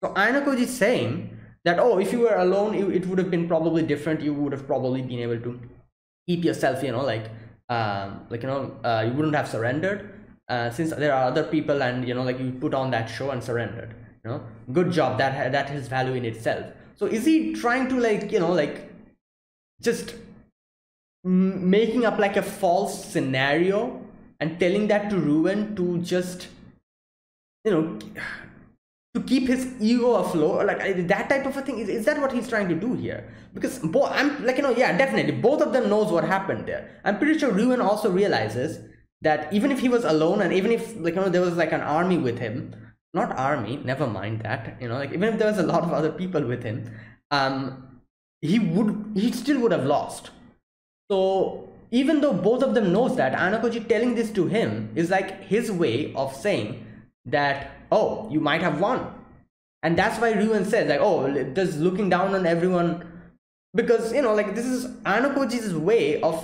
So Ayanokoji is saying that oh if you were alone it, it would have been probably different. You would have probably been able to keep yourself you know like um, like you know uh, you wouldn't have surrendered uh, since there are other people and you know like you put on that show and surrendered you know. Good job that that has value in itself. So is he trying to like you know like just making up like a false scenario and telling that to Ryuen to just you know to keep his ego afloat like that type of a thing is, is that what he's trying to do here? Because i'm like you know yeah definitely both of them knows what happened there. I'm pretty sure ruin also realizes that even if he was alone and even if like you know there was like an army with him not army never mind that you know like even if there was a lot of other people with him um he would he still would have lost. So even though both of them knows that Ayanokoji telling this to him is like his way of saying that oh you might have won. And that's why Ryuen says like oh just looking down on everyone. Because you know like this is Ayanokoji's way of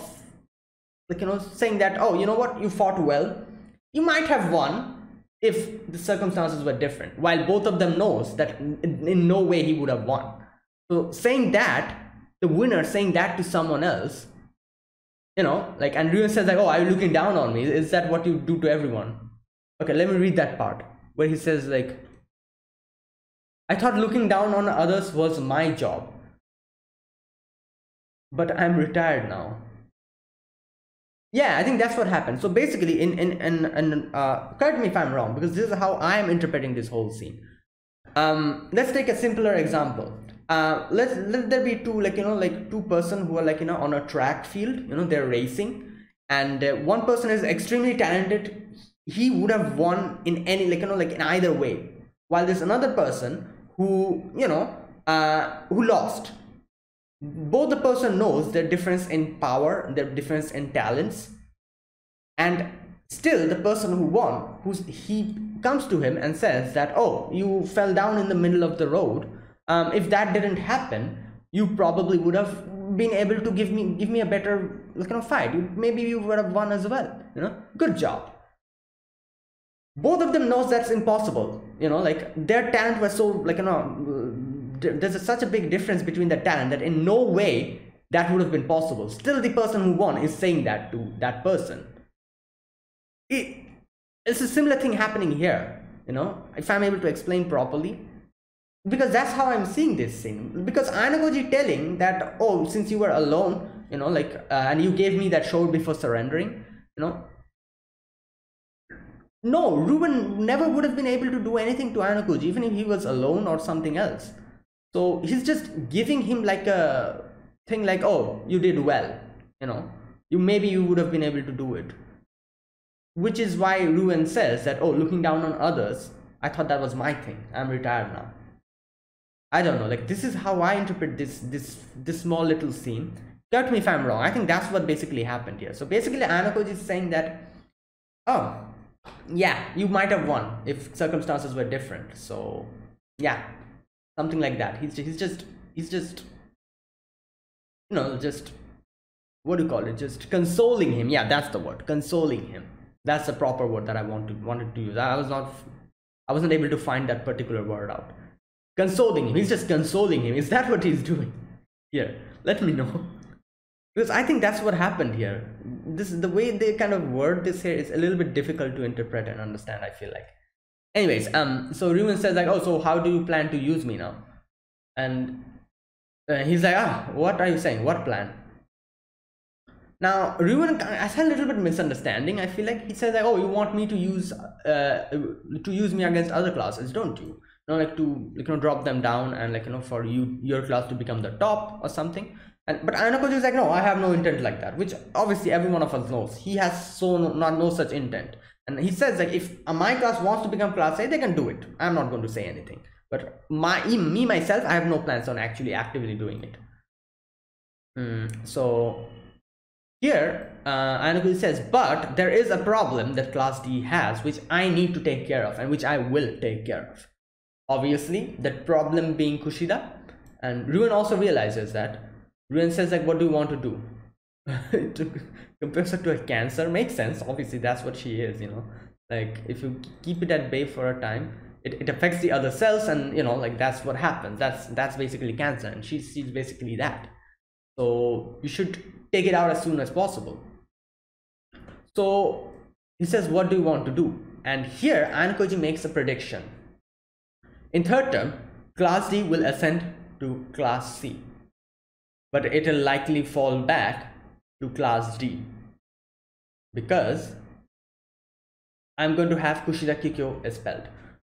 like you know saying that oh you know what? You fought well. You might have won if the circumstances were different. While both of them knows that in, in no way he would have won. So saying that the winner saying that to someone else you know like and Ryuen says like oh are you looking down on me? Is that what you do to everyone? Okay let me read that part where he says like i thought looking down on others was my job but i'm retired now. Yeah i think that's what happened. So basically in in in, in uh, correct me if i'm wrong because this is how i am interpreting this whole scene. Um let's take a simpler example uh let's let there be two like you know like two person who are like you know on a track field you know they're racing. And uh, one person is extremely talented. He would have won in any like you know like in either way. While there's another person who you know uh, who lost. Both the person knows the difference in power the difference in talents. And still the person who won who's he comes to him and says that oh you fell down in the middle of the road um, if that didn't happen you probably would have been able to give me give me a better you know fight. You, maybe you would have won as well you know? Good job. Both of them knows that's impossible you know? Like their talent was so like you know there's a, such a big difference between the talent that in no way that would have been possible. Still the person who won is saying that to that person. It, it's a similar thing happening here you know? If i'm able to explain properly because that's how i'm seeing this thing because Ayanokoji telling that oh since you were alone you know like uh, and you gave me that show before surrendering you know no, Ryuen never would have been able to do anything to Ayanokoji, even if he was alone or something else. So he's just giving him like a thing like, oh, you did well, you know, you maybe you would have been able to do it. Which is why Ryuen says that, oh, looking down on others, I thought that was my thing. I'm retired now. I don't know, like this is how I interpret this this this small little scene. Correct me if I'm wrong. I think that's what basically happened here. So basically Ayanokoji is saying that, oh, yeah you might have won if circumstances were different so yeah something like that he's, he's just he's just you know just what do you call it just consoling him yeah that's the word consoling him that's the proper word that i want to wanted to use i was not i wasn't able to find that particular word out consoling him. He's just consoling him. Is that what he's doing? Here let me know. Because i think that's what happened here. This the way they kind of word this here is a little bit difficult to interpret and understand i feel like. Anyways um so Ryuen says like oh so how do you plan to use me now? And uh, he's like ah what are you saying? What plan? Now Ryuen I had a little bit misunderstanding I feel like. He says like oh you want me to use uh to use me against other classes don't you you know like to you know drop them down and like you know for you your class to become the top or something. And but Ayano is like no I have no intent like that which obviously every one of us knows. He has so no, not no such intent. And he says like if my class wants to become class A they can do it. I'm not going to say anything. But my me myself I have no plans on actually actively doing it. Mm, so here, uh, says, but there is a problem that class D has, which I need to take care of and which I will take care of. Obviously, that problem being Kushida, and Ryuen also realizes that. Ryuen says, like, what do you want to do? to compare her to a cancer makes sense. Obviously, that's what she is, you know. Like, if you keep it at bay for a time, it, it affects the other cells, and you know, like that's what happens. That's that's basically cancer, and she's she's basically that. So you should take it out as soon as possible. So he says, what do you want to do? And here Ayanokoji makes a prediction. In third term, class D will ascend to class C, but it will likely fall back to class D because I'm going to have Kushida Kikyo expelled.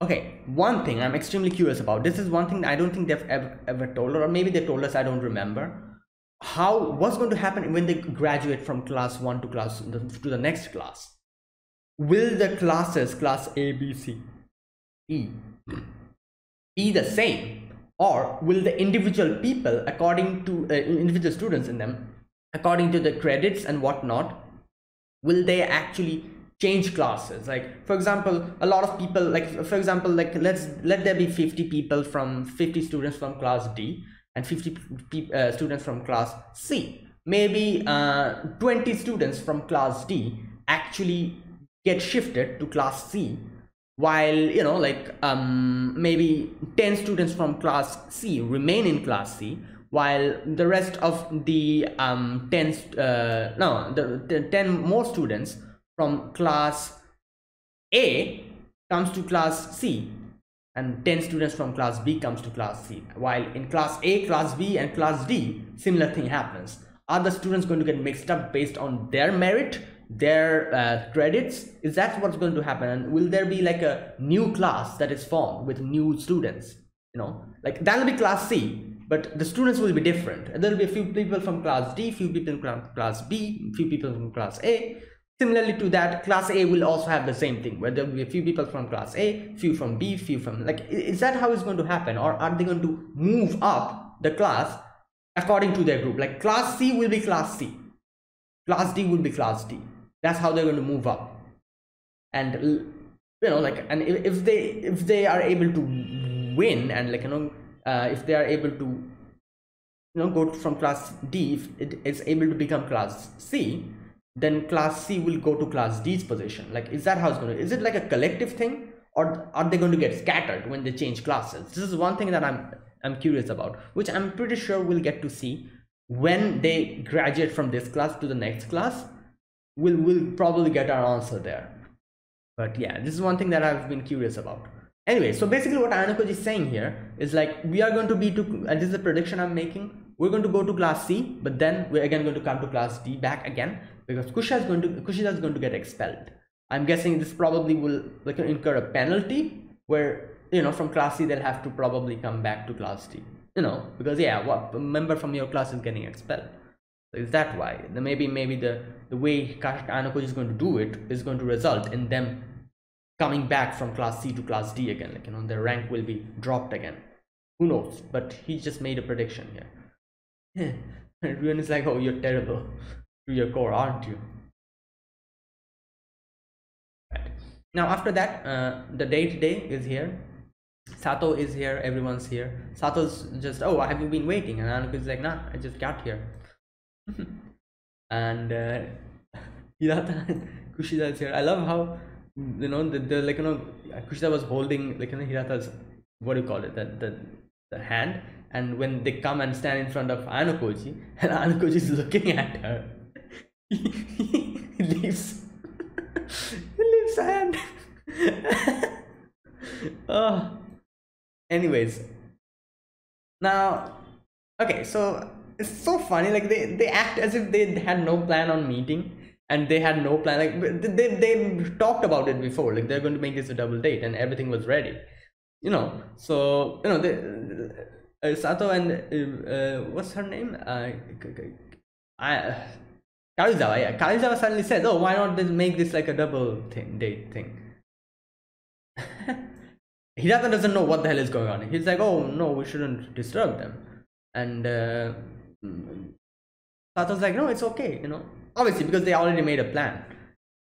Okay, one thing I'm extremely curious about. This is one thing I don't think they've ever, ever told, or maybe they told us, I don't remember how what's going to happen when they graduate from class 1 to class to the next class will the classes class a b c e be the same or will the individual people according to uh, individual students in them according to the credits and whatnot will they actually change classes like for example a lot of people like for example like let's let there be 50 people from 50 students from class d and 50 uh, students from class C. Maybe uh, 20 students from class D actually get shifted to class C while you know like um, maybe 10 students from class C remain in class C while the rest of the um, 10 uh, no the, the 10 more students from class A comes to class C and 10 students from class B comes to class C. While in class A, class B and class D, similar thing happens. Are the students going to get mixed up based on their merit, their uh, credits? Is that what's going to happen? And will there be like a new class that is formed with new students? You know, like that'll be class C, but the students will be different. There'll be a few people from class D, few people from class B, few people from class A, Similarly to that, class A will also have the same thing, where there will be a few people from class A, few from B, few from like, is that how it's going to happen? Or are they going to move up the class according to their group? Like class C will be class C, class D will be class D. That's how they're going to move up. And you know, like, and if they if they are able to win and like you know, uh, if they are able to you know go from class D, if it is able to become class C, then class C will go to class D's position. Like, is that how it's going to, is it like a collective thing or are they going to get scattered when they change classes? This is one thing that I'm, I'm curious about, which I'm pretty sure we'll get to see when they graduate from this class to the next class. We'll, we'll probably get our answer there. But yeah, this is one thing that I've been curious about. Anyway, so basically what Ayanokoji is saying here is like, we are going to be to, and this is a prediction I'm making, we're going to go to class C, but then we're again going to come to class D back again because Kushida is going to Kushida is going to get expelled. I'm guessing this probably will like incur a penalty where you know from class C they'll have to probably come back to class D. You know because yeah, what member from your class is getting expelled. Is that why? Then maybe maybe the the way Ayanokoji is going to do it is going to result in them coming back from class C to class D again. Like you know their rank will be dropped again. Who knows? But he just made a prediction here. Everyone is like, oh, you're terrible to your core, aren't you? Right. Now after that, uh, the day to day is here. Sato is here, everyone's here. Sato's just, oh, have you been waiting? And Anaku's like, nah, I just got here. and uh, Hirata Kushida is here. I love how, you know, the, the like, you know, Kushida was holding, like, you know, Hirata's, what do you call it, the, the, the hand. And when they come and stand in front of Ayanokoji, and Ayanokoji is looking at her he leaves. He leaves hand. Oh. Anyways. Now okay so it's so funny like they they act as if they had no plan on meeting and they had no plan like they, they, they talked about it before like they're going to make this a double date and everything was ready you know so you know the uh, sato and uh, uh, what's her name uh, I, Karuizawa, yeah. Karuizawa suddenly said, oh, why not make this like a double thing, date thing? Hirata doesn't know what the hell is going on. He's like, oh, no, we shouldn't disturb them. And uh, Sato's like, no, it's okay, you know. Obviously, because they already made a plan.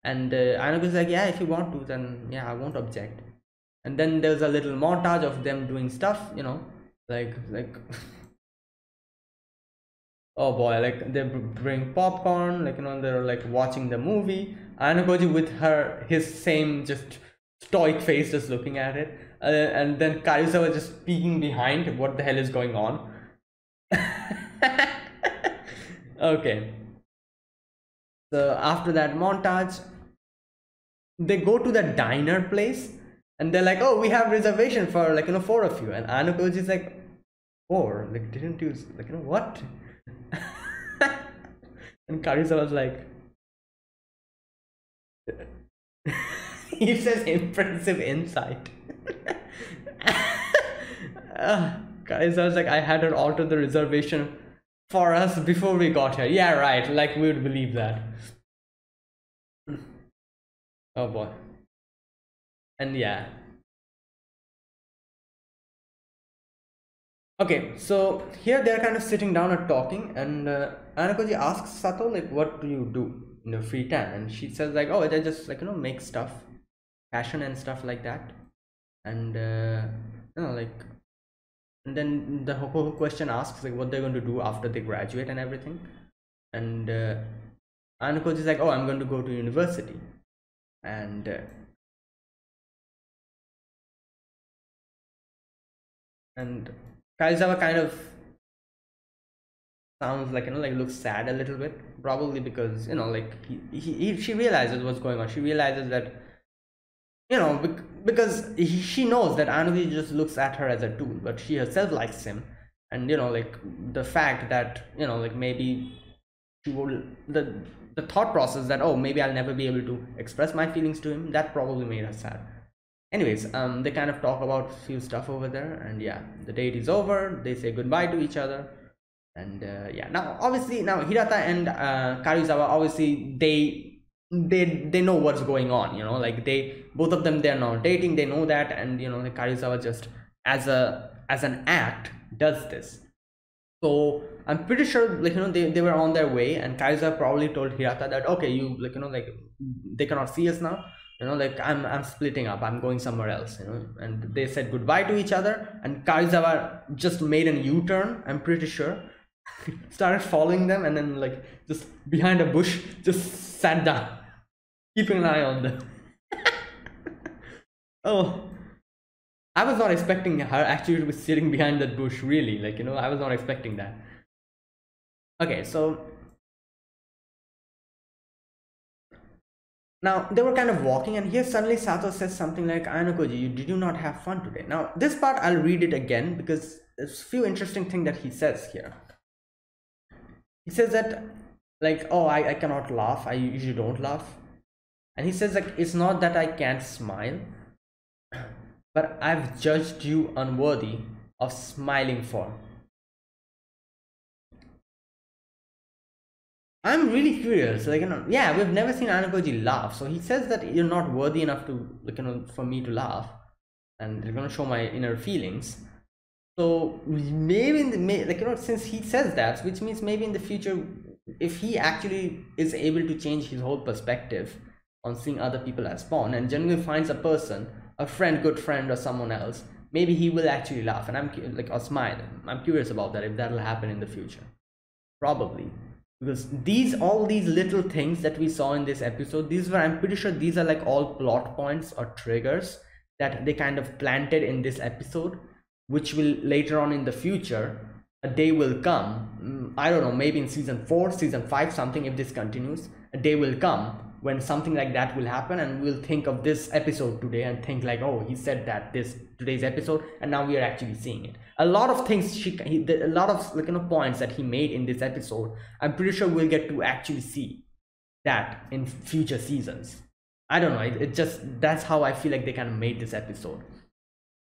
And uh, Ainako's like, yeah, if you want to, then yeah, I won't object. And then there's a little montage of them doing stuff, you know, like, like oh boy like they bring popcorn like you know they're like watching the movie anakoji with her his same just stoic face just looking at it uh, and then Karuizawa just peeking behind what the hell is going on okay. So after that montage they go to the diner place and they're like oh we have reservation for like you know four of you. And Anakoji is like four? Like didn't you like you know what? And Carissa was like, he says impressive insight. uh, Carissa was like, I had her alter the reservation for us before we got here. Yeah, right. Like we would believe that. Oh boy. And yeah, Okay, so here they're kind of sitting down and talking, and uh, Anakoji asks Sato like, "What do you do in your free time?" And she says like, "Oh, I just like you know make stuff, fashion and stuff like that." And uh, you know like, then the whole question asks like what they're going to do after they graduate and everything, and uh, Anakoji is like, "Oh, I'm going to go to university," and uh, and Karuizawa kind of sounds like you know like looks sad a little bit probably because you know like he, he, he she realizes what's going on. She realizes that you know because she knows that Anugi just looks at her as a tool but she herself likes him. And you know like the fact that you know like maybe she will the the thought process that oh maybe I'll never be able to express my feelings to him that probably made her sad. Anyways um they kind of talk about few stuff over there and yeah the date is over they say goodbye to each other and uh, yeah. Now obviously now hirata and uh, karuizawa obviously they they they know what's going on you know like they both of them they're not dating they know that and you know the karuizawa just as a as an act does this. So i'm pretty sure like you know they, they were on their way and karuizawa probably told hirata that okay you like you know like they cannot see us now. You know like i'm i'm splitting up i'm going somewhere else you know and they said goodbye to each other and karuizawa just made an u-turn i'm pretty sure started following them and then like just behind a bush just sat down keeping an eye on them oh i was not expecting her actually to be sitting behind that bush really like you know i was not expecting that okay so Now they were kind of walking, and here suddenly Sato says something like, "Anakoji, you did you not have fun today?" Now this part I'll read it again because there's a few interesting things that he says here. He says that like, "Oh, I, I cannot laugh. I usually don't laugh," and he says like, "It's not that I can't smile, but I've judged you unworthy of smiling for." I'm really curious. Like, you know, yeah, we've never seen Anakoji laugh. So he says that you're not worthy enough to, like, you know, for me to laugh, and you're gonna show my inner feelings. So maybe in the may, like you know, since he says that, which means maybe in the future, if he actually is able to change his whole perspective on seeing other people as pawn and genuinely finds a person, a friend, good friend, or someone else, maybe he will actually laugh. And I'm like or smile. I'm curious about that if that'll happen in the future. Probably. Because these all these little things that we saw in this episode these were i'm pretty sure these are like all plot points or triggers that they kind of planted in this episode which will later on in the future a day will come. Mm, i don't know maybe in season 4 season 5 something if this continues a day will come when something like that will happen and we'll think of this episode today and think like oh he said that this today's episode and now we are actually seeing it. A lot of things she he, a lot of like you know points that he made in this episode i'm pretty sure we'll get to actually see that in future seasons. I don't know it, it just that's how i feel like they kind of made this episode.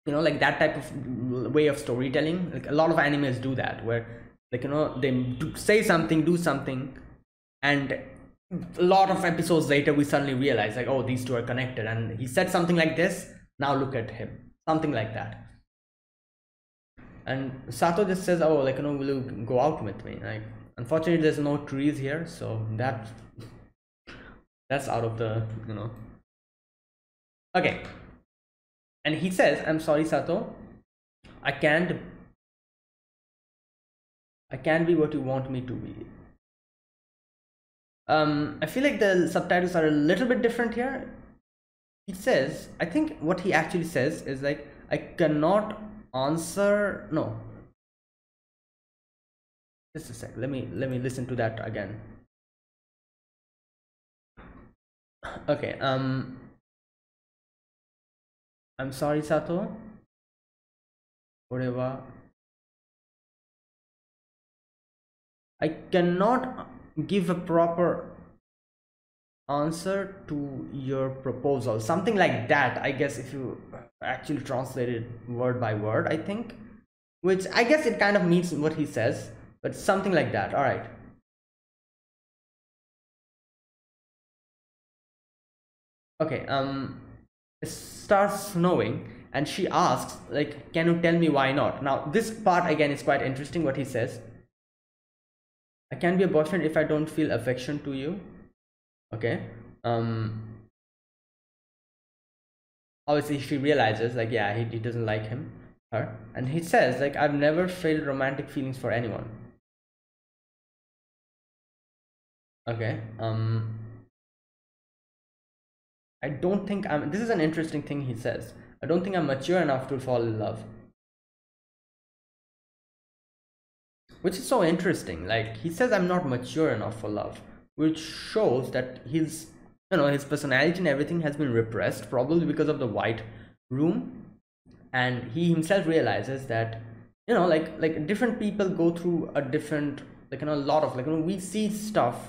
You know like that type of way of storytelling like a lot of animes do that where like you know they do, say something do something and a lot of episodes later we suddenly realize like oh these two are connected. And he said something like this now look at him. Something like that. And sato just says oh like you know will you go out with me? Like unfortunately there's no trees here so that that's out of the you know. Okay. And he says i'm sorry sato. I can't i can't be what you want me to be um i feel like the subtitles are a little bit different here. He says i think what he actually says is like i cannot answer no. Just a sec let me let me listen to that again. Okay um i'm sorry sato. Whatever. I cannot give a proper answer to your proposal. Something like that i guess if you actually translate it word by word i think. Which i guess it kind of means what he says but something like that. All right. Okay um it starts snowing and she asks like can you tell me why not? Now this part again is quite interesting what he says i can be a boyfriend if i don't feel affection to you. Okay? Um obviously she realizes like yeah he, he doesn't like him her. And he says like i've never felt romantic feelings for anyone. Okay? Um i don't think i'm this is an interesting thing he says. I don't think i'm mature enough to fall in love which is so interesting. Like he says i'm not mature enough for love which shows that his you know his personality and everything has been repressed probably because of the white room. And he himself realizes that you know like like different people go through a different like a lot of like you know we see stuff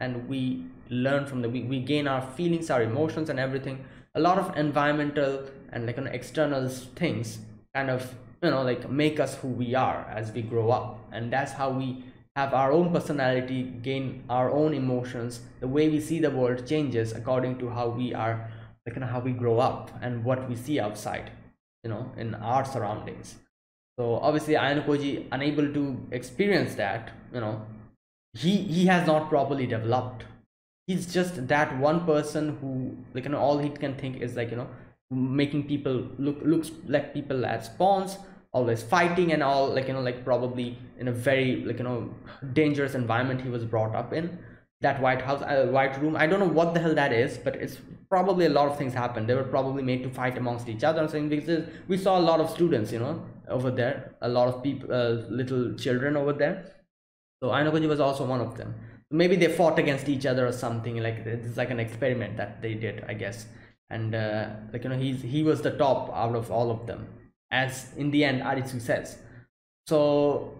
and we learn from the we, we gain our feelings our emotions and everything. A lot of environmental and like know, external things kind of you know like make us who we are as we grow up. And that's how we have our own personality gain our own emotions. The way we see the world changes according to how we are like you know, how we grow up and what we see outside you know in our surroundings. So obviously Ayano Koji unable to experience that you know he he has not properly developed. He's just that one person who like you know all he can think is like you know making people look looks like people as pawns always fighting and all like you know like probably in a very like you know dangerous environment he was brought up in. That white house uh, white room i don't know what the hell that is but it's probably a lot of things happened. They were probably made to fight amongst each other and because we saw a lot of students you know over there a lot of people uh, little children over there. So Ayano Koji was also one of them. Maybe they fought against each other or something like it's like an experiment that they did i guess and uh, like you know he's he was the top out of all of them as in the end Arisu says. So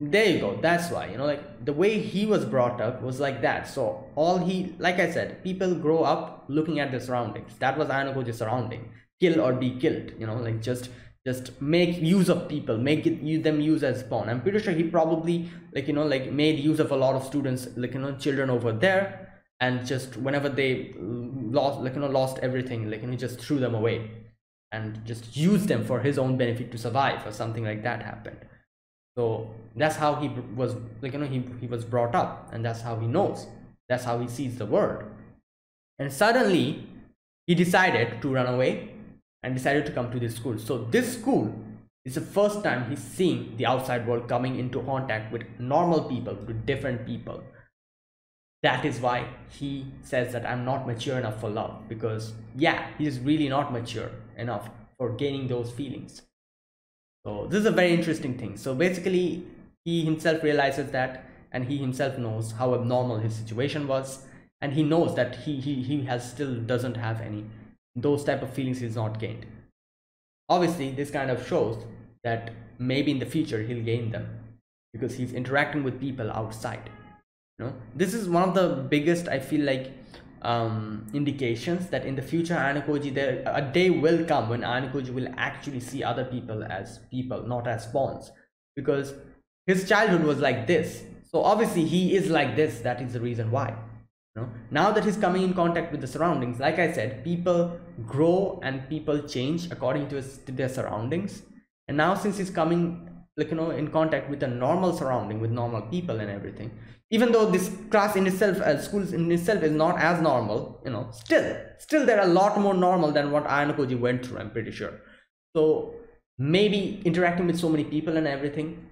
there you go. That's why you know like the way he was brought up was like that. So all he like i said people grow up looking at the surroundings. That was Ayano Koji's surrounding. Kill or be killed you know like just just make use of people make it use them use as pawn i'm pretty sure he probably like you know like made use of a lot of students like you know children over there. And just whenever they lost like you know lost everything like you know just threw them away and just used them for his own benefit to survive or something like that happened. So that's how he was like you know he, he was brought up and that's how he knows. That's how he sees the world. And suddenly he decided to run away and decided to come to this school. So this school is the first time he's seeing the outside world coming into contact with normal people with different people that is why he says that i'm not mature enough for love because yeah he's really not mature enough for gaining those feelings. So this is a very interesting thing. So basically he himself realizes that and he himself knows how abnormal his situation was and he knows that he he, he has still doesn't have any. Those type of feelings he's not gained. Obviously this kind of shows that maybe in the future he'll gain them because he's interacting with people outside know this is one of the biggest i feel like um, indications that in the future Ayano there a day will come when Ayano will actually see other people as people, not as pawns, because his childhood was like this. So obviously he is like this. That is the reason why. You know? Now that he's coming in contact with the surroundings, like I said, people grow and people change according to, his, to their surroundings. And now since he's coming like you know in contact with a normal surrounding with normal people and everything even though this class in itself uh, schools in itself is not as normal you know still still they're a lot more normal than what Ayano went through i'm pretty sure. So maybe interacting with so many people and everything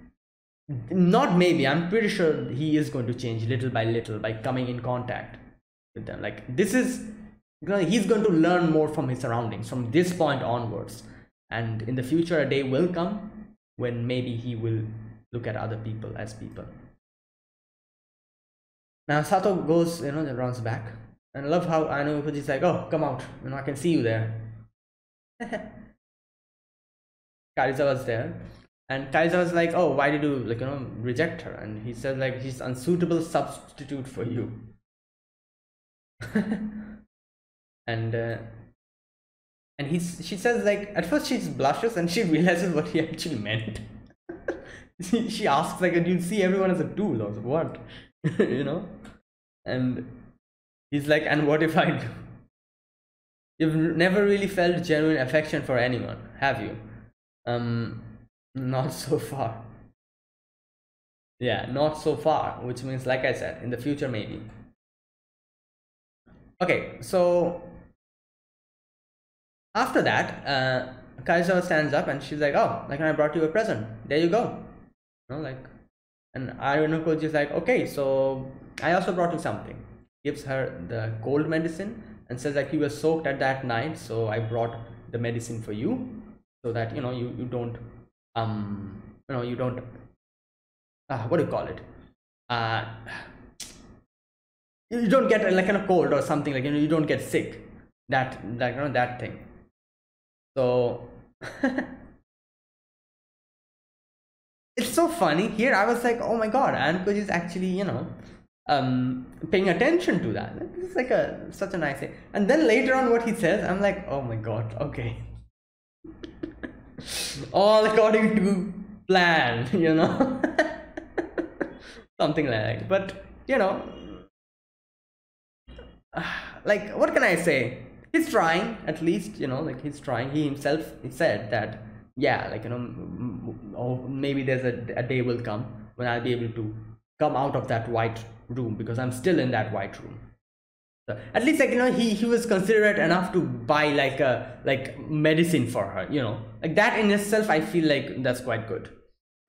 not maybe i'm pretty sure he is going to change little by little by coming in contact with them. Like this is he's going to learn more from his surroundings from this point onwards. And in the future a day will come when maybe he will look at other people as people now Sato goes, you know, runs back. And I love how Ayanokoji's like, oh, come out. You know, I can see you there. Karuizawa's there. And Karuizawa's like, oh, why did you, like, you know, reject her? And he says, like, he's unsuitable substitute for you. and, uh, and he's, she says, like, at first she blushes and she realizes what he actually meant. she, she asks, like, do you see everyone as a tool or what? you know and he's like and what if i do? You've never really felt genuine affection for anyone have you? Um not so far. Yeah not so far which means like i said in the future maybe. Okay so after that uh Kaiser stands up and she's like oh like i brought you a present. There you go. You know like and Koji is like okay so I also brought you something. Gives her the cold medicine and says like you were soaked at that night so I brought the medicine for you so that you know you, you don't um you know you don't uh, what do you call it? Uh you don't get like a cold or something like you know you don't get sick. That that you know that thing. So so funny. Here i was like oh my god and is actually you know um paying attention to that. It's like a such a nice thing. And then later on what he says i'm like oh my god okay. All according to plan you know? Something like that but you know like what can i say? He's trying at least you know like he's trying. He himself he said that yeah like you know or maybe there's a, a day will come when i'll be able to come out of that white room because i'm still in that white room. So at least like you know he he was considerate enough to buy like a like medicine for her you know? Like that in itself i feel like that's quite good.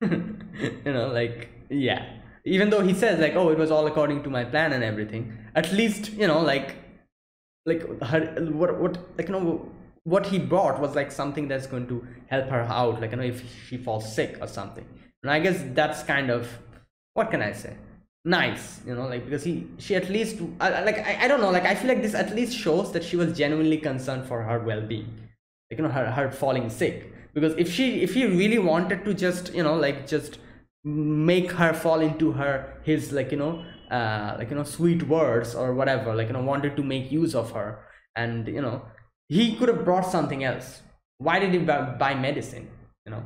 You know like yeah. Even though he says like oh it was all according to my plan and everything at least you know like like her what what like you know what he brought was like something that's going to help her out like you know if she falls sick or something. And i guess that's kind of what can i say? Nice you know like because he she at least I, like I, I don't know like i feel like this at least shows that she was genuinely concerned for her well-being. Like you know her, her falling sick. Because if she if he really wanted to just you know like just make her fall into her his like you know uh like you know sweet words or whatever like you know wanted to make use of her and you know he could have brought something else. Why did he buy medicine? You know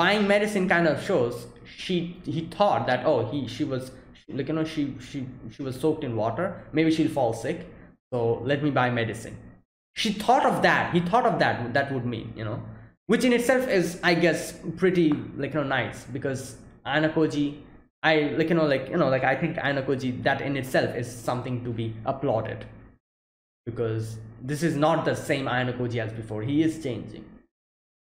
buying medicine kind of shows she he thought that oh he she was like you know she she she was soaked in water. Maybe she'll fall sick. So let me buy medicine. She thought of that. He thought of that that would mean you know which in itself is i guess pretty like you know nice because anakoji i like you know like you know like i think anakoji that in itself is something to be applauded because this is not the same Ayano as before. He is changing.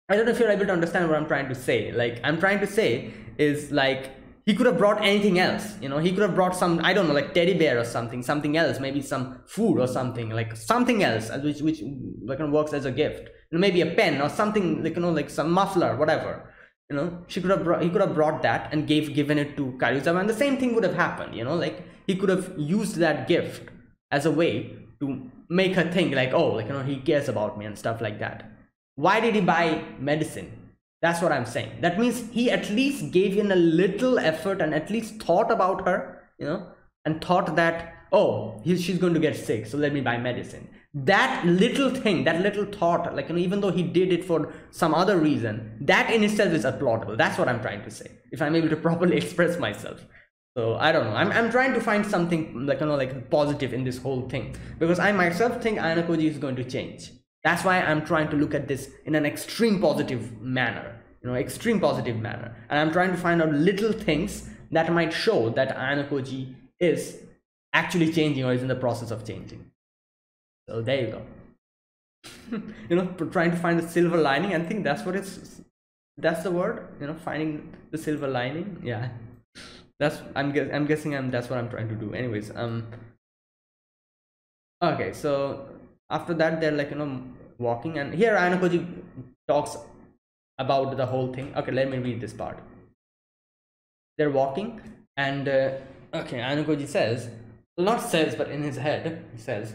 I don't know if you're able to understand what I'm trying to say. Like, I'm trying to say is like, he could have brought anything else. You know, he could have brought some, I don't know, like teddy bear or something, something else, maybe some food or something, like something else, which, which like, works as a gift. You know, maybe a pen or something, like, you know, like some muffler, whatever. You know, she could have brought, he could have brought that and gave, given it to Karuizawa and the same thing would have happened, you know, like he could have used that gift as a way to make her think like oh like you know he cares about me and stuff like that. Why did he buy medicine? That's what i'm saying. That means he at least gave in a little effort and at least thought about her you know and thought that oh he, she's going to get sick so let me buy medicine. That little thing that little thought like you know even though he did it for some other reason that in itself is applaudable that's what i'm trying to say if i'm able to properly express myself so i don't know. I'm, I'm trying to find something like you know like positive in this whole thing. Because i myself think koji is going to change. That's why i'm trying to look at this in an extreme positive manner you know extreme positive manner. And i'm trying to find out little things that might show that koji is actually changing or is in the process of changing. So there you go. You know trying to find the silver lining. I think that's what it's that's the word you know finding the silver lining. Yeah that's i'm guess i'm guessing i'm that's what i'm trying to do. Anyways um okay so after that they're like you know walking and here Ayano Koji talks about the whole thing. Okay let me read this part. They're walking and uh, okay Ayano Koji says not says but in his head he says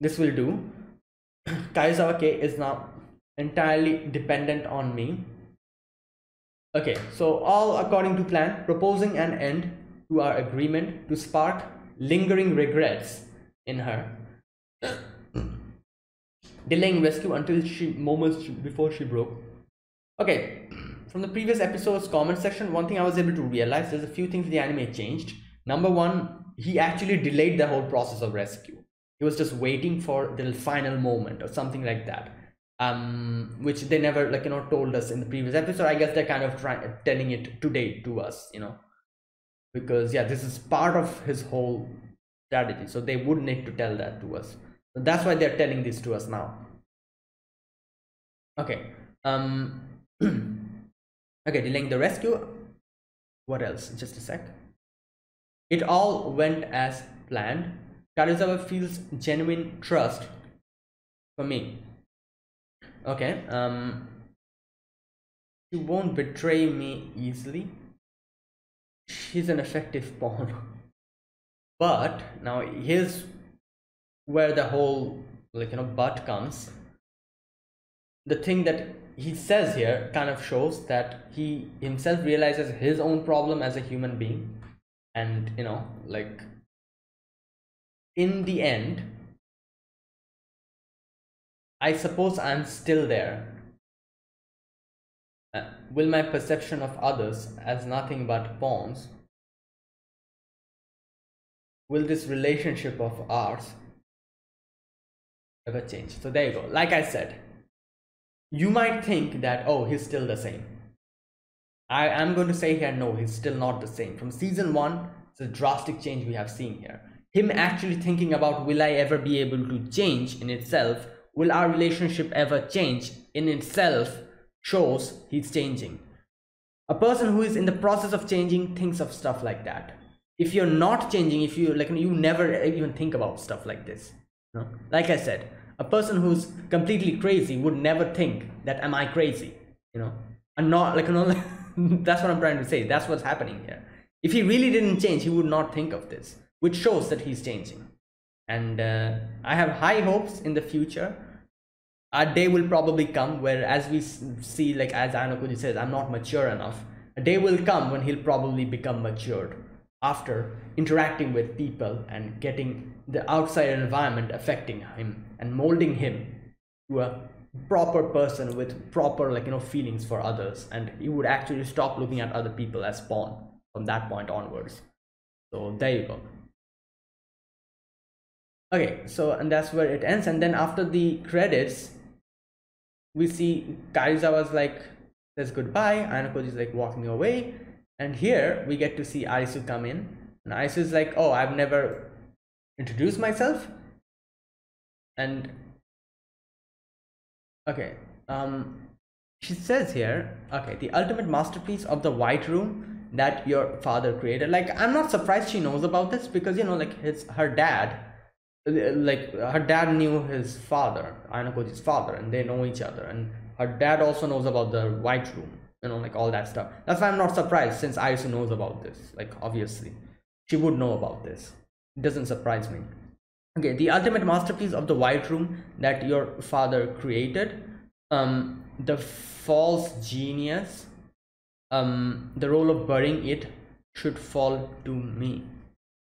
this will do. Karuizawa Kei is now entirely dependent on me okay so all according to plan proposing an end to our agreement to spark lingering regrets in her. Delaying rescue until she moments before she broke. Okay from the previous episode's comment section one thing i was able to realize there's a few things the anime changed. Number one he actually delayed the whole process of rescue. He was just waiting for the final moment or something like that um which they never like you know told us in the previous episode. I guess they're kind of trying telling it today to us you know. Because yeah this is part of his whole strategy so they would need to tell that to us. So that's why they're telling this to us now. Okay um okay delaying the rescue. What else? Just a sec. It all went as planned. Karuizawa feels genuine trust for me. Okay, um, she won't betray me easily. She's an effective pawn. But now here's where the whole like you know but comes. The thing that he says here kind of shows that he himself realizes his own problem as a human being and you know like in the end, I suppose I'm still there. Uh, will my perception of others as nothing but pawns? Will this relationship of ours ever change? So there you go. Like I said, you might think that, oh, he's still the same. I am going to say here, no, he's still not the same. From season one, it's a drastic change we have seen here him actually thinking about will i ever be able to change in itself will our relationship ever change? In itself shows he's changing. A person who is in the process of changing thinks of stuff like that. If you're not changing if you like you never even think about stuff like this no? like i said a person who's completely crazy would never think that am i crazy? You know? I'm not like you know that's what i'm trying to say. That's what's happening here. If he really didn't change he would not think of this which shows that he's changing. And uh, i have high hopes in the future a day will probably come where as we see like as Ayano Koji says i'm not mature enough. A day will come when he'll probably become matured after interacting with people and getting the outside environment affecting him and molding him to a proper person with proper like you know feelings for others. And he would actually stop looking at other people as pawn from that point onwards. So there you go. Okay so and that's where it ends. And then after the credits we see Karuizawa's like says goodbye Ayano is like walking away. And here we get to see Arisu come in. And Arisu is like oh I've never introduced myself. And okay um she says here okay the ultimate masterpiece of the white room that your father created. Like i'm not surprised she knows about this because you know like his her dad like her dad knew his father Ayano Koji's father and they know each other. And her dad also knows about the white room you know like all that stuff. That's why i'm not surprised since Arisu knows about this like obviously. She would know about this. It doesn't surprise me. Okay the ultimate masterpiece of the white room that your father created um the false genius um the role of burying it should fall to me.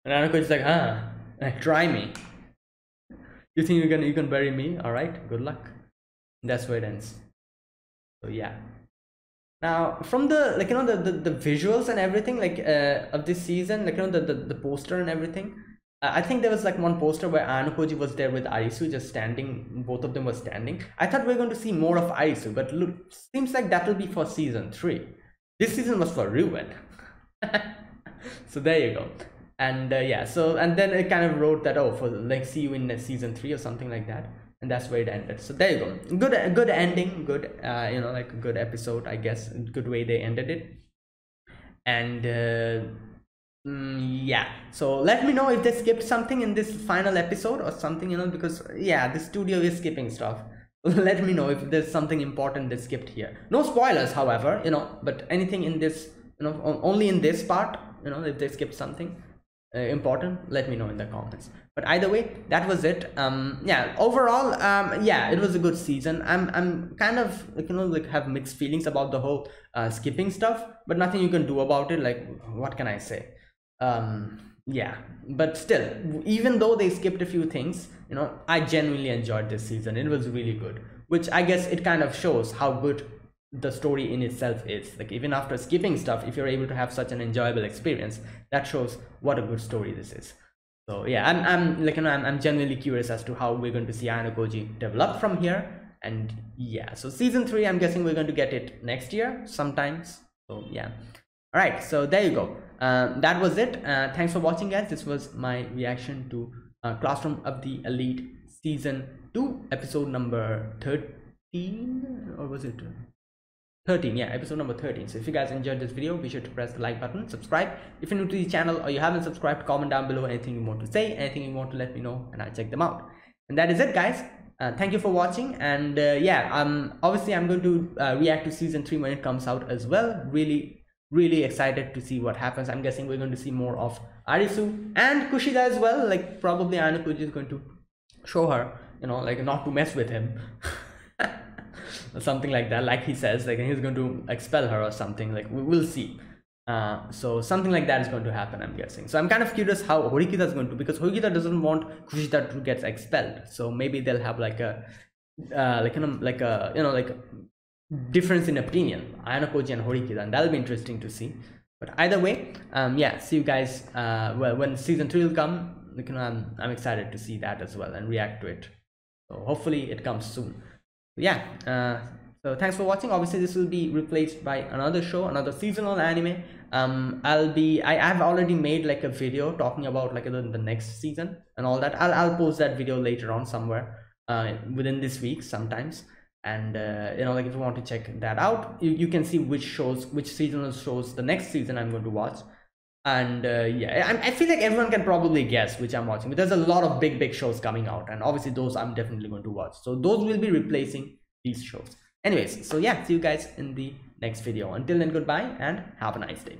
And Ayano Koji's like huh? Try me you think you can you can bury me all right good luck that's where it ends so yeah now from the like you know the the, the visuals and everything like uh, of this season like you know the, the the poster and everything uh, I think there was like one poster where Ayano was there with Arisu just standing. Both of them were standing. I thought we are going to see more of Arisu, but look, seems like that will be for season three. This season was for Ryuen. so there you go. And uh, yeah, so and then it kind of wrote that oh for like see you in season three or something like that, and that's where it ended. So there you go. Good, good ending. Good, uh, you know, like a good episode, I guess. Good way they ended it. And. Uh, Mm, yeah so let me know if they skipped something in this final episode or something you know because yeah the studio is skipping stuff let me know if there's something important they skipped here no spoilers however you know but anything in this you know only in this part you know if they skipped something uh, important let me know in the comments. But either way that was it. Um yeah overall um yeah it was a good season. I'm i'm kind of you know like have mixed feelings about the whole uh, skipping stuff but nothing you can do about it like what can i say? Um yeah but still even though they skipped a few things you know i genuinely enjoyed this season. It was really good which i guess it kind of shows how good the story in itself is. Like even after skipping stuff if you're able to have such an enjoyable experience that shows what a good story this is. So yeah i'm, I'm like you know I'm, I'm genuinely curious as to how we're going to see Ayano develop from here. And yeah so season three i'm guessing we're going to get it next year sometimes. So yeah. All right so there you go. Uh, that was it. Uh, thanks for watching guys. This was my reaction to uh, classroom of the elite season 2 episode number 13 or was it 13 yeah episode number 13 so if you guys enjoyed this video be sure to press the like button subscribe. If you're new to the channel or you haven't subscribed comment down below anything you want to say anything you want to let me know and i'll check them out. And that is it guys. Uh, thank you for watching and uh, yeah um obviously i'm going to uh, react to season 3 when it comes out as well. Really really excited to see what happens. I'm guessing we're going to see more of arisu and kushida as well. Like probably Ayano is going to show her you know like not to mess with him something like that like he says like he's going to expel her or something like we will see. Uh, so something like that is going to happen i'm guessing. So i'm kind of curious how horikita is going to because horikita doesn't want kushida to get expelled. So maybe they'll have like a uh, like you know like a you know like difference in opinion Ayano and Horikita and that'll be interesting to see. But either way um yeah see you guys uh well when season three will come you know I'm, I'm excited to see that as well and react to it. So hopefully it comes soon yeah uh so thanks for watching. Obviously this will be replaced by another show another seasonal anime. Um i'll be i have already made like a video talking about like the, the next season and all that. I'll, I'll post that video later on somewhere uh within this week sometimes. And uh, you know like if you want to check that out you, you can see which shows which seasonal shows the next season i'm going to watch and uh, yeah I, I feel like everyone can probably guess which i'm watching but there's a lot of big big shows coming out and obviously those i'm definitely going to watch. So those will be replacing these shows. Anyways so yeah see you guys in the next video. Until then goodbye and have a nice day